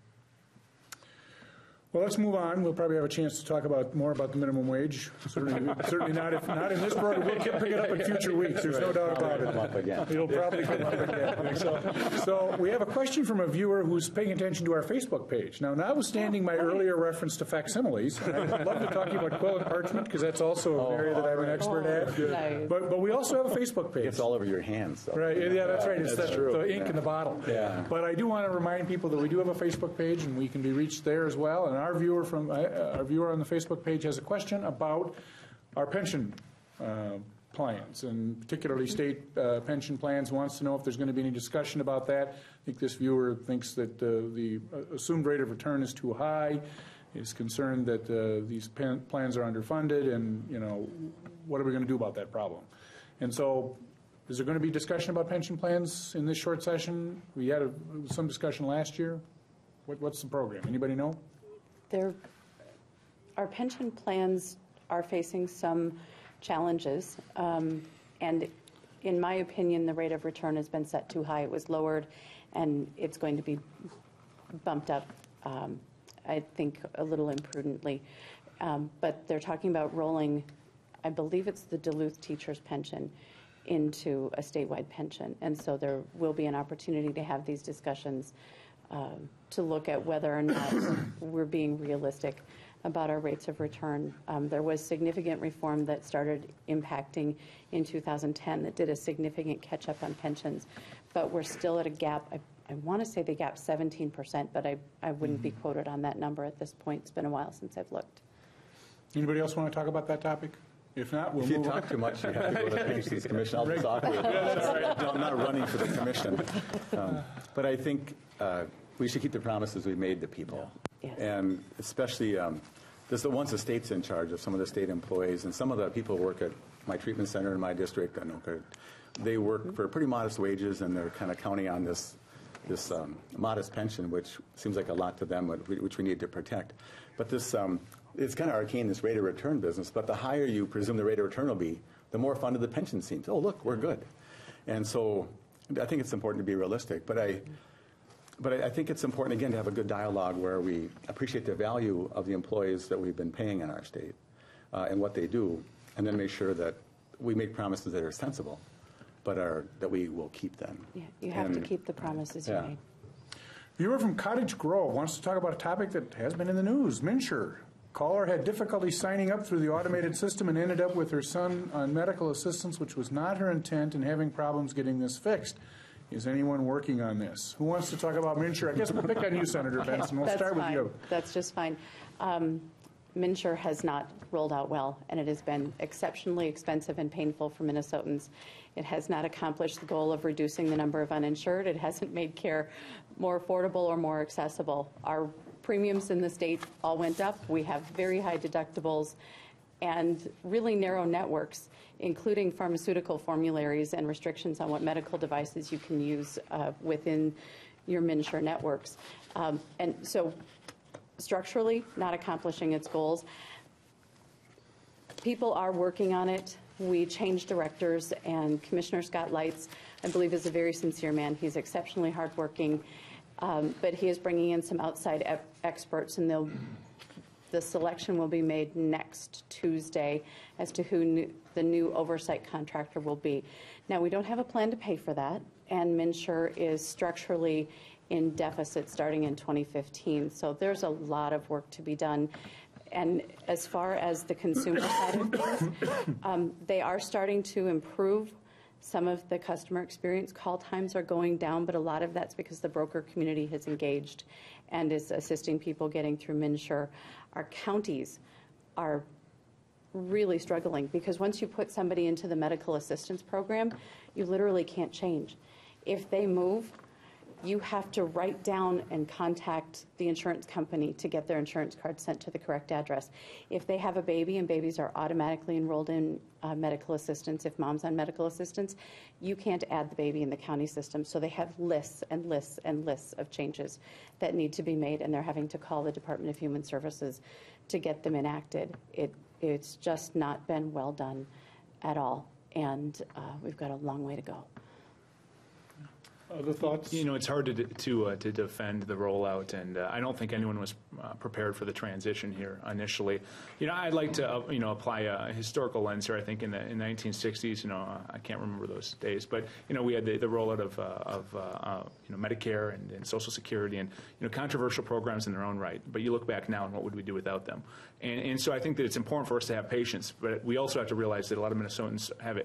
Well, let's move on. We'll probably have a chance to talk about, more about the minimum wage. Certainly, certainly not if, not in this program. We'll keep pick it up in future weeks. There's no doubt about it. Come up again. It'll probably come up again. So, so we have a question from a viewer who's paying attention to our Facebook page. Now, notwithstanding my earlier reference to facsimiles, I'd love to talk to you about quill and parchment because that's also an area that I'm an expert at. Oh, nice. But, but we also have a Facebook page. It's all over your hands. So. Right, yeah, that's right. It's That's the, true. the ink in the bottle. Yeah. But I do want to remind people that we do have a Facebook page, and we can be reached there as well. And our viewer from uh, our viewer on the Facebook page has a question about our pension uh, plans, and particularly state uh, pension plans. Wants to know if there's going to be any discussion about that. I think this viewer thinks that uh, the uh, assumed rate of return is too high. Is concerned that uh, these plans are underfunded, and you know, what are we going to do about that problem? And so is there going to be discussion about pension plans in this short session? We had a- some discussion last year. What- What's the program? Anybody know? There, our pension plans are facing some challenges, um, and in my opinion, the rate of return has been set too high. It was lowered, and it's going to be bumped up, um, I think, a little imprudently. Um, But they're talking about rolling, I believe it's the Duluth teacher's pension, into a statewide pension. And so there will be an opportunity to have these discussions um, to look at whether or not we're being realistic about our rates of return. Um, There was significant reform that started impacting in 2010 that did a significant catch-up on pensions, but we're still at a gap, I- I want to say the gap 17%, but I I wouldn't be quoted on that number at this point. It's been a while since I've looked. Anybody else want to talk about that topic? If not, we'll If you move on. talk too much, you have to go to the Pensions Commission. I'll just offer you. No, I'm not running for the commission. Um, But I think uh, we should keep the promises we made to people. Yes. And especially, um, this, the once the state's in charge of some of the state employees, and some of the people who work at my treatment center in my district, Anoka, they work for pretty modest wages, and they're kind of counting on this, this um, modest pension, which seems like a lot to them, which we need to protect. But this, um, it's kind of arcane, this rate of return business, but the higher you presume the rate of return will be, the more funded the pension seems. Oh, look, we're good. And so I think it's important to be realistic, but I, but I, I think it's important, again, to have a good dialogue where we appreciate the value of the employees that we've been paying in our state uh, and what they do, and then make sure that we make promises that are sensible, but are, that we will keep them. Yeah, You have to keep the promises you yeah. made. Viewer from Cottage Grove wants to talk about a topic that has been in the news, MNsure. Caller had difficulty signing up through the automated system and ended up with her son on medical assistance, which was not her intent, and having problems getting this fixed. Is anyone working on this? Who wants to talk about MNsure? I guess we'll pick on you, Senator Benson. We'll That's start with fine. you. That's just fine. Um, MNsure has not rolled out well, and it has been exceptionally expensive and painful for Minnesotans. It has not accomplished the goal of reducing the number of uninsured. It hasn't made care more affordable or more accessible. Our premiums in the state all went up. We have very high deductibles and really narrow networks, including pharmaceutical formularies and restrictions on what medical devices you can use uh, within your MNsure networks. Um, And so structurally, not accomplishing its goals. People are working on it. We changed directors, and Commissioner Scott Leitz, I believe, is a very sincere man. He's exceptionally hardworking, um, but he is bringing in some outside ep- experts, and they'll the selection will be made next Tuesday as to who new, the new oversight contractor will be. Now, we don't have a plan to pay for that, and MNsure is structurally in deficit starting in 2015. So there's a lot of work to be done. And as far as the consumer side of things, um, they are starting to improve some of the customer experience call times are going down, but a lot of that's because the broker community has engaged and is assisting people getting through MNsure. Our counties are really struggling because once you put somebody into the medical assistance program, you literally can't change. If they move, you have to write down and contact the insurance company to get their insurance card sent to the correct address. If they have a baby and babies are automatically enrolled in uh, medical assistance, if mom's on medical assistance, you can't add the baby in the county system. So they have lists and lists and lists of changes that need to be made, and they're having to call the Department of Human Services to get them enacted. It, it's just not been well done at all, and uh, we've got a long way to go. Other thoughts? You know, it's hard to, to, uh, to defend the rollout, and uh, I don't think anyone was uh, prepared for the transition here initially. You know, I'd like to, uh, you know, apply a historical lens here. I think in the in 1960s, you know, I can't remember those days, but, you know, we had the, the rollout of, uh, of uh, you know, Medicare and, and Social Security and, you know, controversial programs in their own right. But you look back now, and what would we do without them? And, and so I think that it's important for us to have patience, but we also have to realize that a lot of Minnesotans have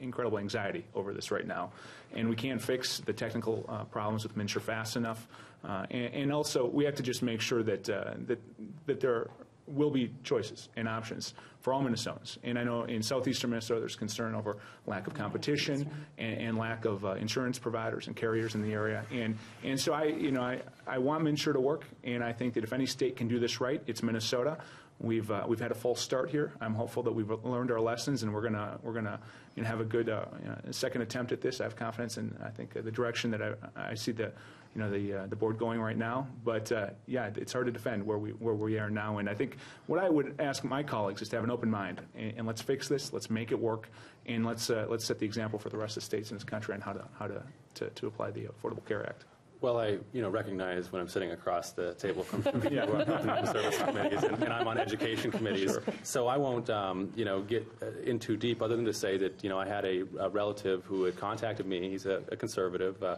incredible anxiety over this right now. And we can't fix the technical uh, problems with MNsure fast enough. Uh, and, and also, we have to just make sure that, uh, that, that there will be choices and options for all Minnesotans. And I know in southeastern Minnesota, there's concern over lack of competition and, and lack of uh, insurance providers and carriers in the area. And, and so I, you know, I, I want MNsure to work, and I think that if any state can do this right, it's Minnesota. We've, uh, we've had a false start here. I'm hopeful that we've learned our lessons, and we're gonna we're gonna you know, have a good uh, you know, second attempt at this. I have confidence in I think uh, the direction that I, I see the you know the uh, the board going right now. But uh, yeah, it's hard to defend where we where we are now. And I think what I would ask my colleagues is to have an open mind and, and let's fix this. Let's make it work, and let's uh, let's set the example for the rest of the states in this country on how to how to to, to apply the Affordable Care Act. Well, I, you know, recognize when I'm sitting across the table from people who are on human service committees, and, and I'm on education committees, so I won't, um, you know, get uh, in too deep, other than to say that, you know, I had a, a relative who had contacted me. He's a, a conservative, uh,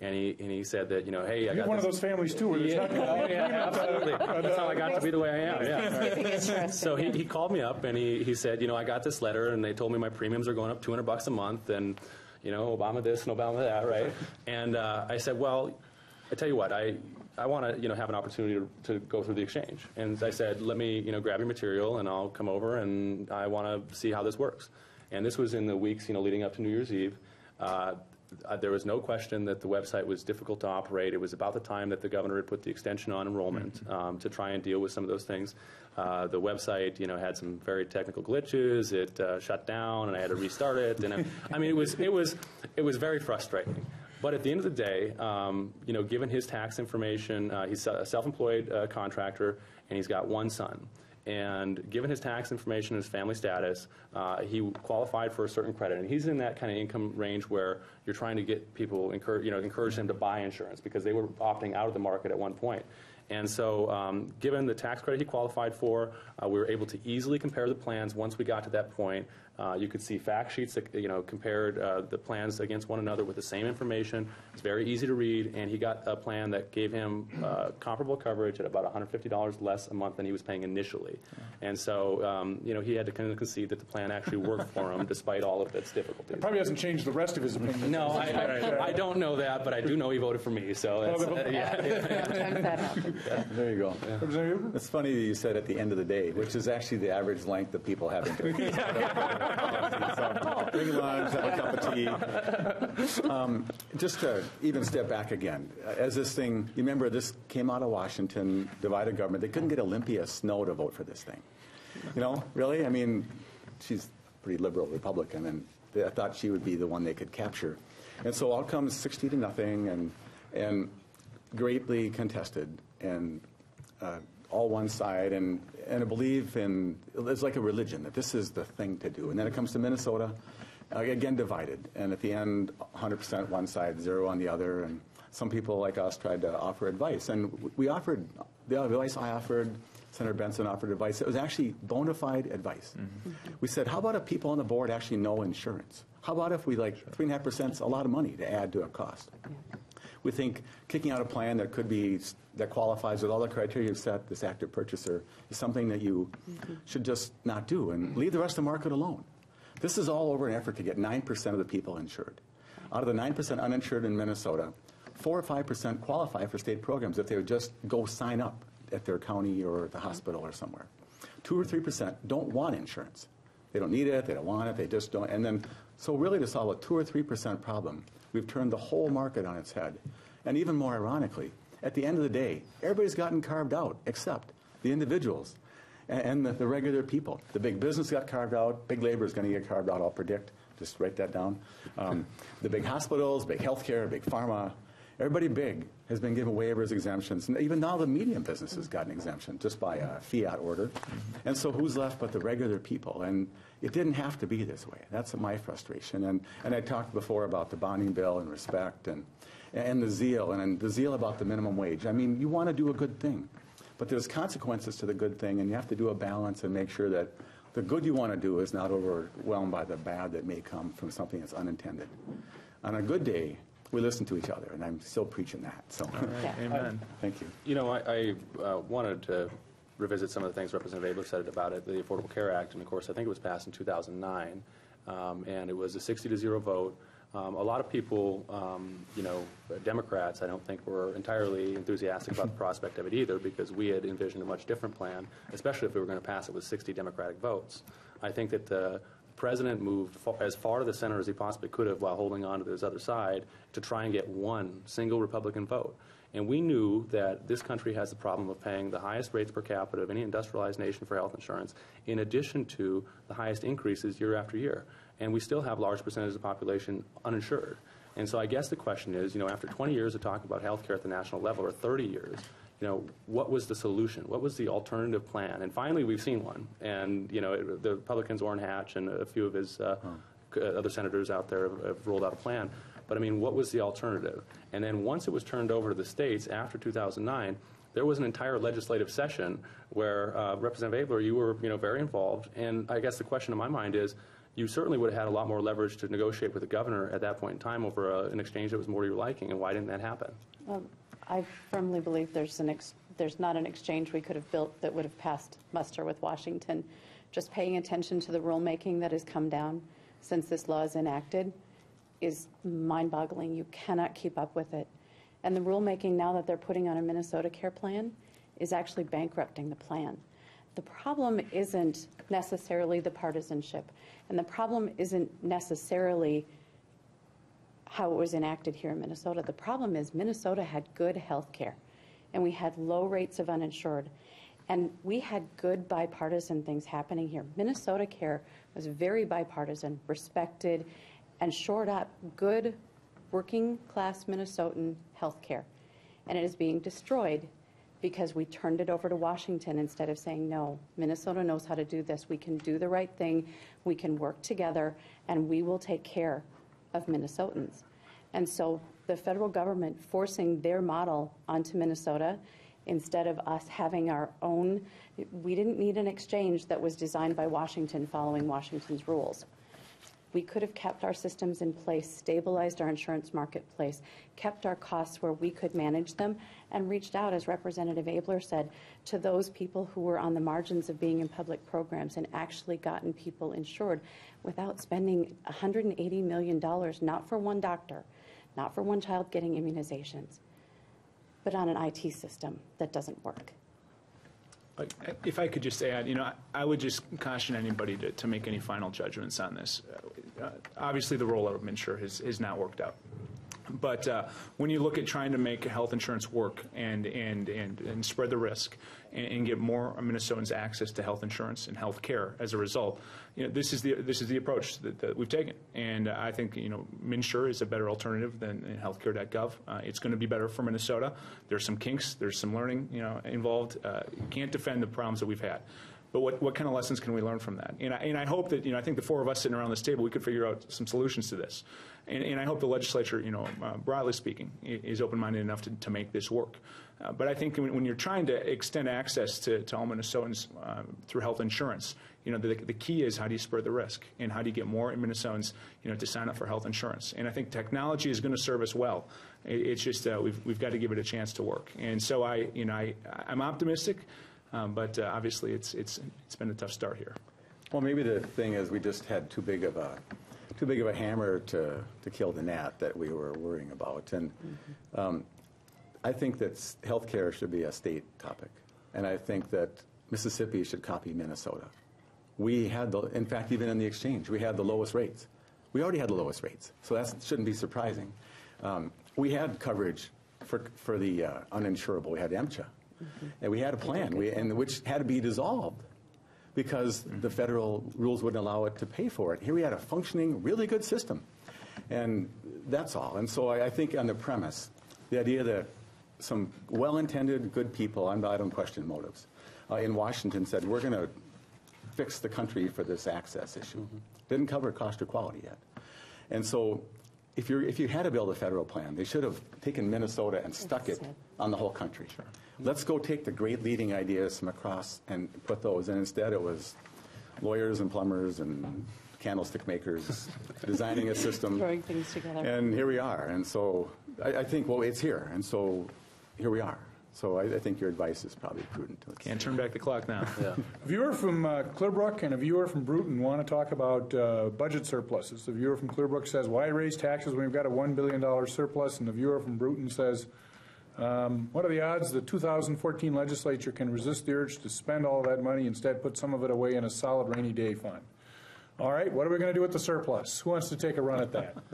and he and he said that, you know, hey, I You're got one of those families, too, where Yeah, not going yeah, absolutely. That's how I got to be the way I am. Yeah. So he, he called me up and he, he said, you know, I got this letter and they told me my premiums are going up 200 bucks a month and, you know, Obama this and Obama that, right? And uh, I said, well, I tell you what, I, I want to, you know, have an opportunity to, to go through the exchange. And I said, let me, you know, grab your material and I'll come over and I want to see how this works. And this was in the weeks, you know, leading up to New Year's Eve. Uh, there was no question that the website was difficult to operate. It was about the time that the governor had put the extension on enrollment um, to try and deal with some of those things. Uh, the website, you know, had some very technical glitches. It uh, shut down, and I had to restart it. And I, I mean, it was it was it was very frustrating. But at the end of the day, um, you know, given his tax information, uh, he's a self-employed uh, contractor, and he's got one son. And given his tax information and his family status, uh, he qualified for a certain credit. And he's in that kind of income range where you're trying to get people, you know, encourage them to buy insurance because they were opting out of the market at one point. And so, um, given the tax credit he qualified for, uh, we were able to easily compare the plans once we got to that point. Uh, you could see fact sheets that you know compared uh, the plans against one another with the same information. It's very easy to read, and he got a plan that gave him uh, comparable coverage at about $150 less a month than he was paying initially. And so, um, you know, he had to kind of concede that the plan actually worked for him despite all of its difficulties. Probably hasn't changed the rest of his opinion. No, I, I, I don't know that, but I do know he voted for me. So that's, uh, yeah. Sometimes. There you go. Representative Huber? It's funny that you said at the end of the day, which is actually the average length of people having to. so, bring lunch, have a cup of tea. Um, just to even step back again, as this thing, you remember this came out of Washington, divided government. They couldn't get Olympia Snowe to vote for this thing. You know, really? I mean, she's a pretty liberal Republican, and I thought she would be the one they could capture. And so out comes 60 to nothing, and, and greatly contested, and uh, all one side, and, and a belief in, it's like a religion, that this is the thing to do. And then it comes to Minnesota, uh, again divided, and at the end, 100% one side, zero on the other, and some people like us tried to offer advice. And we offered, the advice I offered, Senator Benson offered advice. It was actually bona fide advice. We said, how about if people on the board actually know insurance? How about if we like three and a half percent is a lot of money to add to a cost? We think kicking out a plan that could be that qualifies with all the criteria you've set, this active purchaser, is something that you mm-hmm. should just not do and leave the rest of the market alone. This is all over an effort to get 9% of the people insured. Out of the 9% uninsured in Minnesota, 4 or 5% qualify for state programs if they would just go sign up at their county or the mm-hmm. hospital or somewhere. 2 or 3% don't want insurance. They don't need it, they don't want it, they just don't. And then, so really to solve a 2 or 3% problem, we've turned the whole market on its head. And even more ironically, at the end of the day, everybody's gotten carved out except the individuals and, the, the regular people. The big business got carved out, big labor is going to get carved out, I'll predict. Just write that down. Um, the big hospitals, big healthcare, big pharma, everybody big has been given waivers, exemptions. And even now, the medium business has gotten exemption just by a fiat order. And so, who's left but the regular people? And it didn't have to be this way. That's my frustration. And, and I talked before about the bonding bill and respect and, and the zeal, and, and the zeal about the minimum wage. I mean, you want to do a good thing, but there's consequences to the good thing, and you have to do a balance and make sure that the good you want to do is not overwhelmed by the bad that may come from something that's unintended. On a good day, we listen to each other, and I'm still preaching that. So, Yeah. Amen. Uh, thank you. You know, I, I uh, wanted to revisit some of the things Representative Abeler said about it, the Affordable Care Act, and of course, I think it was passed in 2009, um, and it was a 60 to 0 vote. Um, a lot of people, um, you know, Democrats, I don't think were entirely enthusiastic about the prospect of it either because we had envisioned a much different plan, especially if we were going to pass it with 60 Democratic votes. I think that the president moved fa- as far to the center as he possibly could have while holding on to this other side to try and get one single Republican vote. And we knew that this country has the problem of paying the highest rates per capita of any industrialized nation for health insurance, in addition to the highest increases year after year. And we still have large percentages of the population uninsured. And so I guess the question is, you know, after 20 years of talking about health care at the national level, or 30 years, you know, what was the solution? What was the alternative plan? And finally, we've seen one. And, you know, it, the Republicans, Orrin Hatch and a few of his uh, c- other senators out there have, have rolled out a plan. But, I mean, what was the alternative? And then once it was turned over to the states after 2009, there was an entire legislative session where uh, Representative Abeler, you were, you know, very involved. And I guess the question in my mind is, you certainly would have had a lot more leverage to negotiate with the governor at that point in time over uh, an exchange that was more to your liking. And why didn't that happen? Well, I firmly believe there's an ex- there's not an exchange we could have built that would have passed muster with Washington. Just paying attention to the rulemaking that has come down since this law is enacted is mind-boggling. You cannot keep up with it. And the rulemaking now that they're putting on a Minnesota Care Plan is actually bankrupting the plan. The problem isn't necessarily the partisanship, and the problem isn't necessarily how it was enacted here in Minnesota. The problem is Minnesota had good health care, and we had low rates of uninsured, and we had good bipartisan things happening here. Minnesota Care was very bipartisan, respected, and shored up good working class Minnesotan health care. And it is being destroyed because we turned it over to Washington instead of saying, no, Minnesota knows how to do this. We can do the right thing. We can work together, and we will take care of Minnesotans. And so the federal government forcing their model onto Minnesota instead of us having our own, we didn't need an exchange that was designed by Washington following Washington's rules. We could have kept our systems in place, stabilized our insurance marketplace, kept our costs where we could manage them, and reached out, as Representative Abeler said, to those people who were on the margins of being in public programs and actually gotten people insured without spending $180 million, not for one doctor, not for one child getting immunizations, but on an IT system that doesn't work. If I could just add, you know, I- I would just caution anybody to, to make any final judgments on this. Uh, Obviously, the rollout of MNsure has, has not worked out. But uh, when you look at trying to make health insurance work and, and, and, and spread the risk and, and get more Minnesotans access to health insurance and health care as a result, you know, this is the, this is the approach that, that we've taken. And I think, you know, MNsure is a better alternative than healthcare.gov. Uh, it's going to be better for Minnesota. There's some kinks, there's some learning, you know, involved. Uh, can't defend the problems that we've had. But what, what kind of lessons can we learn from that? And I, and I hope that, you know, I think the four of us sitting around this table, we could figure out some solutions to this. And, and I hope the legislature, you know, uh, broadly speaking, is open-minded enough to, to make this work. Uh, but I think when, when you're trying to extend access to, to all Minnesotans uh, through health insurance, you know, the, the key is how do you spread the risk and how do you get more Minnesotans, you know, to sign up for health insurance. And I think technology is going to serve us well. It, it's just uh, we've, we've got to give it a chance to work. And so I, you know, I, I'm optimistic. Um, but uh, obviously, it's, it's, it's been a tough start here. Well, maybe the thing is we just had too big of a, too big of a hammer to, to kill the gnat that we were worrying about. And um, I think that healthcare should be a state topic. And I think that Mississippi should copy Minnesota. We had the, in fact, even in the exchange, we had the lowest rates. We already had the lowest rates, so that shouldn't be surprising. Um, we had coverage for, for the uh, uninsurable. We had MCHA. And we had a plan, we, and which had to be dissolved because the federal rules wouldn't allow it to pay for it. Here we had a functioning, really good system. And that's all. And so I, I think on the premise, the idea that some well-intended, good people, I'm, I don't question motives, uh, in Washington said, we're going to fix the country for this access issue. Didn't cover cost or quality yet. And so if, you're, if you had to build a federal plan, they should have taken Minnesota and stuck it on the whole country. Let's go take the great leading ideas from across and put those. And instead, it was lawyers and plumbers and candlestick makers designing a system. Throwing things together. And here we are. And so I, I think, well, it's here. And so here we are. So I, I think your advice is probably prudent. Let's- Can't turn back the clock now. Yeah. A viewer from uh, Clearbrook and a viewer from Bruton want to talk about uh, budget surpluses. The viewer from Clearbrook says, why raise taxes when we've got a $1 billion surplus? And the viewer from Bruton says, um, what are the odds the 2014 legislature can resist the urge to spend all that money, instead put some of it away in a solid rainy day fund? All right, what are we going to do with the surplus? Who wants to take a run at that?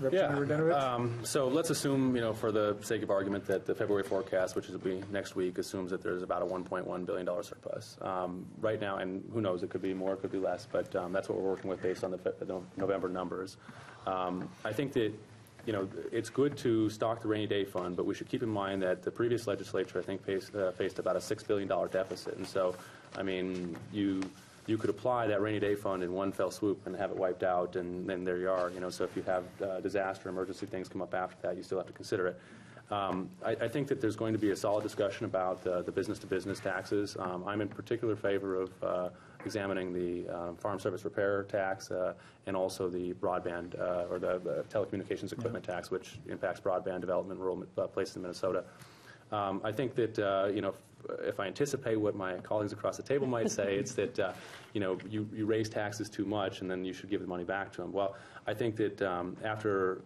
Representative? Um, So let's assume, you know, for the sake of argument, that the February forecast, which will be next week, assumes that there's about a $1.1 billion surplus. Um, Right now, and who knows, it could be more, it could be less, but um, that's what we're working with based on the Fe- the November numbers. Um, I think that, you know, it's good to stock the rainy day fund, but we should keep in mind that the previous legislature, I think, faced, uh, faced about a $6 billion deficit. And so, I mean, you, you could apply that rainy day fund in one fell swoop and have it wiped out, and then there you are. You know, so if you have uh, disaster, emergency things come up after that, you still have to consider it. Um, I, I think that there's going to be a solid discussion about uh, the business-to-business taxes. Um, I'm in particular favor of uh, examining the uh, farm service repair tax uh, and also the broadband uh, or the, the telecommunications equipment tax, which impacts broadband development in rural uh, places in Minnesota. Um, I think that, uh, you know, if, if I anticipate what my colleagues across the table might say, it's that, uh, you know, you, you raise taxes too much and then you should give the money back to them. Well, I think that um, after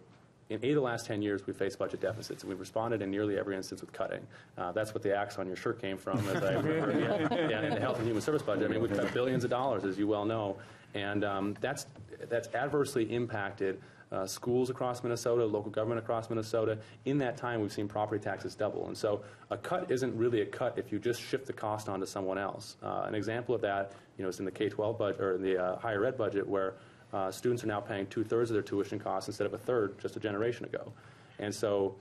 in eight of the last 10 years, we've faced budget deficits, and we've responded in nearly every instance with cutting. Uh, that's what the axe on your shirt came from, as I remember. yeah, yeah, in the Health and Human Service budget. I mean, we've cut billions of dollars, as you well know, and um, that's, that's adversely impacted uh, schools across Minnesota, local government across Minnesota. In that time, we've seen property taxes double. And so a cut isn't really a cut if you just shift the cost onto someone else. Uh, an example of that, you know, is in the K-12 budget, or in the uh, higher ed budget, where uh, students are now paying two-thirds of their tuition costs instead of a third just a generation ago. And so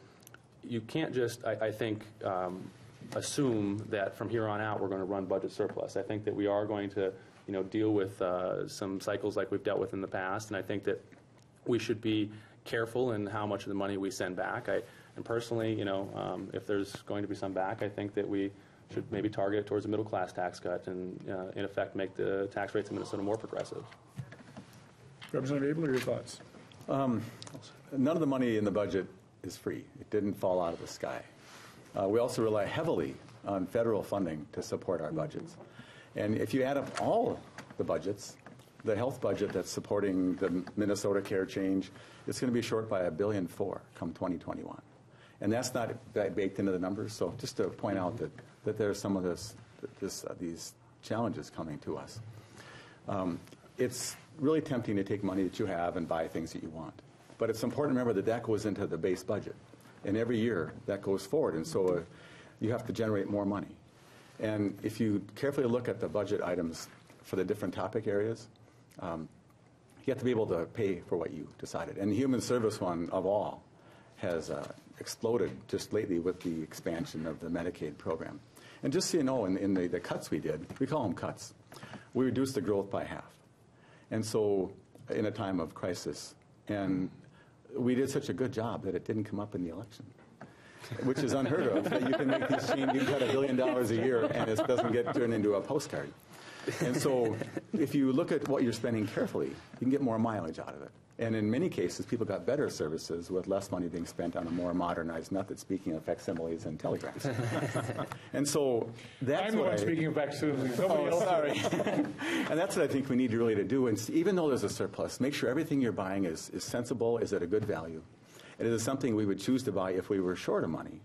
you can't just, I, I think, um, assume that from here on out, we're going to run budget surplus. I think that we are going to, you know, deal with uh, some cycles like we've dealt with in the past, and I think that we should be careful in how much of the money we send back. I, and personally, you know, um, if there's going to be some back, I think that we should maybe target it towards a middle-class tax cut and, uh, in effect, make the tax rates in Minnesota more progressive. Representative Abeler, your thoughts? None of the money in the budget is free. It didn't fall out of the sky. Uh, we also rely heavily on federal funding to support our budgets. And if you add up all the budgets, the health budget that's supporting the Minnesota Care Change, it's going to be short by a billion four come 2021. And that's not baked into the numbers. So just to point out that, that there are some of this, this, uh, these challenges coming to us. Um, it's really tempting to take money that you have and buy things that you want. But it's important to remember that that goes into the base budget. And every year that goes forward. And so uh, you have to generate more money. And if you carefully look at the budget items for the different topic areas, um, you have to be able to pay for what you decided. And the human service one of all has uh, exploded just lately with the expansion of the Medicaid program. And just so you know, in, in the, the cuts we did, we call them cuts, we reduced the growth by half. And so, in a time of crisis, and we did such a good job that it didn't come up in the election, which is unheard of. That you can make these changes, you cut a billion dollars a year, and it doesn't get turned into a postcard. And so, if you look at what you're spending carefully, you can get more mileage out of it. And in many cases, people got better services with less money being spent on a more modernized method, speaking of facsimiles and telegrams. and so that's I'm the what one I, speaking of vaccines. Oh, Nobody Oh, else. sorry. and that's what I think we need really to do. And even though there's a surplus, make sure everything you're buying is, is sensible, is at a good value. And it is something we would choose to buy if we were short of money.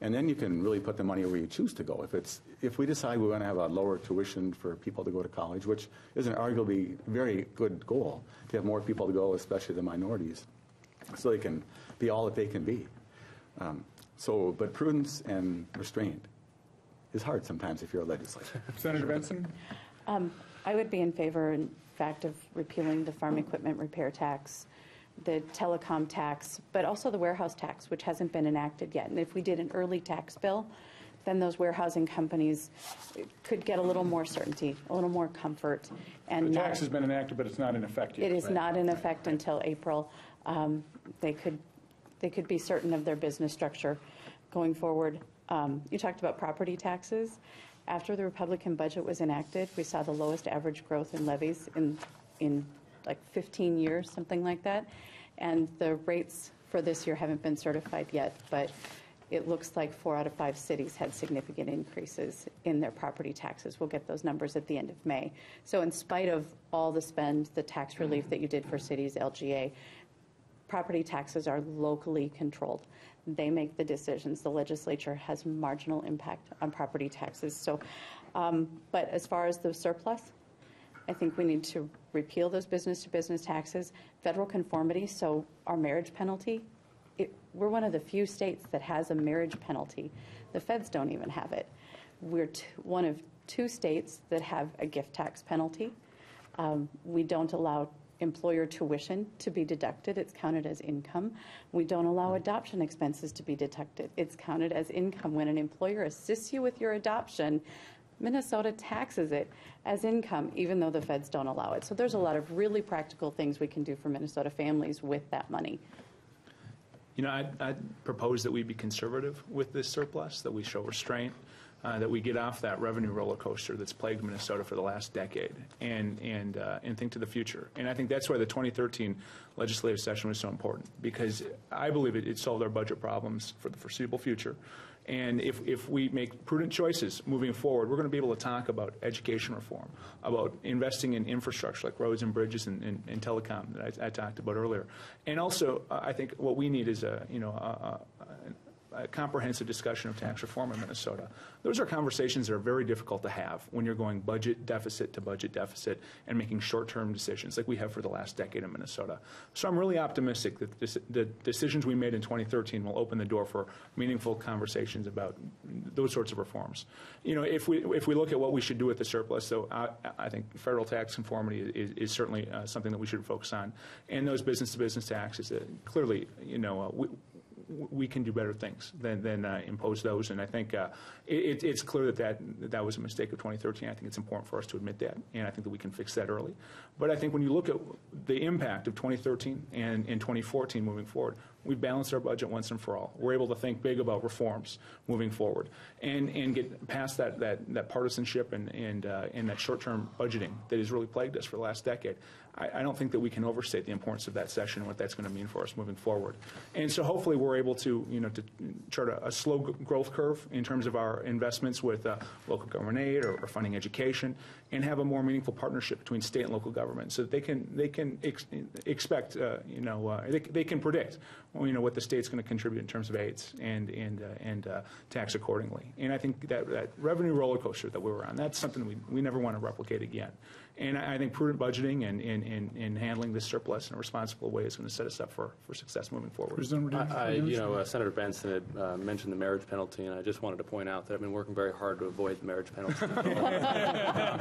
And then you can really put the money where you choose to go. If, it's, if we decide we want to have a lower tuition for people to go to college, which is an arguably very good goal, to have more people to go, especially the minorities, so they can be all that they can be. Um, so, but prudence and restraint is hard sometimes if you're a legislator. Senator Benson? Um, I would be in favor, in fact, of repealing the farm equipment repair tax, the telecom tax, but also the warehouse tax, which hasn't been enacted yet. And if we did an early tax bill, then those warehousing companies could get a little more certainty, a little more comfort, and The tax has been enacted, but it's not in effect yet. It is not in effect until April. Um, They could, they could be certain of their business structure going forward. Um, You talked about property taxes. After the Republican budget was enacted, we saw the lowest average growth in levies in, in like 15 years, something like that. And the rates for this year haven't been certified yet, but it looks like four out of five cities had significant increases in their property taxes. We'll get those numbers at the end of May. So in spite of all the spend, the tax relief that you did for cities, LGA, property taxes are locally controlled. They make the decisions. The legislature has marginal impact on property taxes. So, um, but as far as the surplus, I think we need to repeal those business-to-business taxes, federal conformity, so our marriage penalty, it, we're one of the few states that has a marriage penalty. The feds don't even have it. We're one of two states that have a gift tax penalty. Um, we don't allow employer tuition to be deducted. It's counted as income. We don't allow adoption expenses to be deducted. It's counted as income. When an employer assists you with your adoption, Minnesota taxes it as income, even though the feds don't allow it. So there's a lot of really practical things we can do for Minnesota families with that money. You know, I'd, I'd propose that we be conservative with this surplus, that we show restraint, uh, that we get off that revenue roller coaster that's plagued Minnesota for the last decade, and and uh, and think to the future. And I think that's why the 2013 legislative session was so important because I believe it, it solved our budget problems for the foreseeable future. And if, if we make prudent choices moving forward, we're going to be able to talk about education reform, about investing in infrastructure like roads and bridges and, and, and telecom that I, I talked about earlier. And also, uh, I think what we need is a, you know, a, a, comprehensive discussion of tax reform in Minnesota. Those are conversations that are very difficult to have when you're going budget deficit to budget deficit and making short-term decisions like we have for the last decade in Minnesota. So I'm really optimistic that this, the decisions we made in 2013 will open the door for meaningful conversations about those sorts of reforms. You know, if we if we look at what we should do with the surplus, so I, I think federal tax conformity is, is certainly uh, something that we should focus on, and those business-to-business taxes. Uh, clearly, you know, uh, we, we can do better things than, than uh, impose those. And I think uh, it, it's clear that, that that was a mistake of 2013. I think it's important for us to admit that, and I think that we can fix that early. But I think when you look at the impact of 2013 and, and 2014 moving forward, we've balanced our budget once and for all. We're able to think big about reforms moving forward and, and get past that, that, that partisanship and, and, uh, and that short-term budgeting that has really plagued us for the last decade. I, I don't think that we can overstate the importance of that session and what that's going to mean for us moving forward. And so hopefully we're able to, you know, to chart a, a slow growth curve in terms of our investments with uh, local government aid or, or funding education and have a more meaningful partnership between state and local government so that they can, they can ex- expect, uh, you know, uh, they, they can predict, you know, what the state's going to contribute in terms of aids and, and, uh, and uh, tax accordingly. And I think that, that revenue roller coaster that we were on, that's something we, we never want to replicate again. And I I think prudent budgeting and, and, and, and handling this surplus in a responsible way is going to set us up for, for success moving forward. President I, I- Radinovich? you know, uh, Senator Benson had uh, mentioned the marriage penalty, and I just wanted to point out that I've been working very hard to avoid the marriage penalty.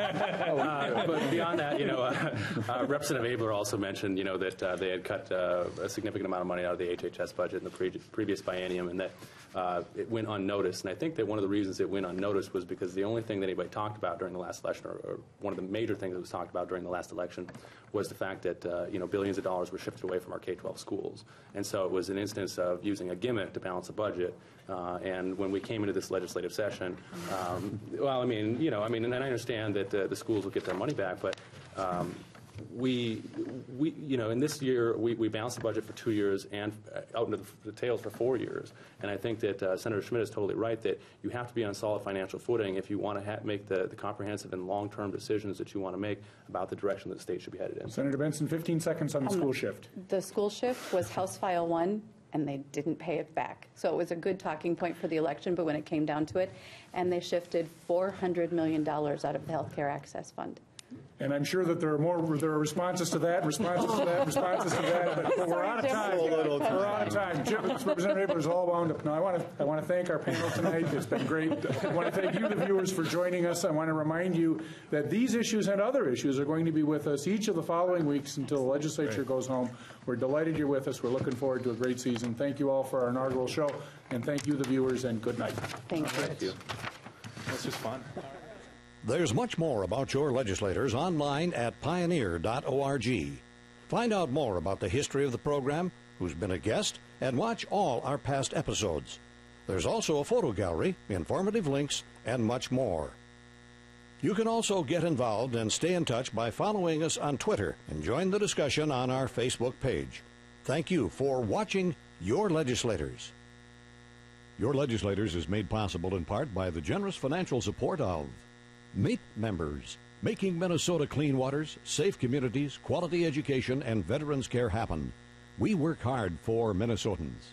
Uh, But beyond that, you know, uh, uh, Representative Abeler also mentioned, you know, that uh, they had cut uh, a significant amount of money out of the HHS budget in the pre- previous biennium, and that uh, it went unnoticed. And I think that one of the reasons it went unnoticed was because the only thing that anybody talked about during the last election, or, or one of the major things that was talked about during the last election, was the fact that uh, you know billions of dollars were shifted away from our K-12 schools, and so it was an instance of using a gimmick to balance a budget. Uh, and when we came into this legislative session, um, well, I mean, you know, I mean, and I understand that uh, the schools will get their money back, but um, we, we, you know, in this year, we, we balanced the budget for two years and uh, out into the, the tails for four years. And I think that uh, Senator Schmit is totally right that you have to be on solid financial footing if you want to ha- make the, the comprehensive and long-term decisions that you want to make about the direction that the state should be headed in. Senator Benson, 15 seconds on the Um, school shift. The school shift was House File 1, and they didn't pay it back. So it was a good talking point for the election, but when it came down to it, and they shifted $400 million out of the Healthcare Access Fund. And I'm sure that there are more, there are responses to that, responses to that, responses to that, but- but we're out of time. We're out of time. Jim, Representative Abeler is all wound up. Now, I want to, I want to thank our panel tonight. It's been great. I want to thank you, the viewers, for joining us. I want to remind you that these issues and other issues are going to be with us each of the following weeks until the legislature goes home. We're delighted you're with us. We're looking forward to a great season. Thank you all for our inaugural show, and thank you, the viewers, and good night. Thank you. Thank you. That's just fun. There's much more about your legislators online at pioneer.org. Find out more about the history of the program, who's been a guest, and watch all our past episodes. There's also a photo gallery, informative links, and much more. You can also get involved and stay in touch by following us on Twitter and join the discussion on our Facebook page. Thank you for watching Your Legislators. Your Legislators is made possible in part by the generous financial support of Meet members, making Minnesota clean waters, safe communities, quality education, and veterans care happen. We work hard for Minnesotans.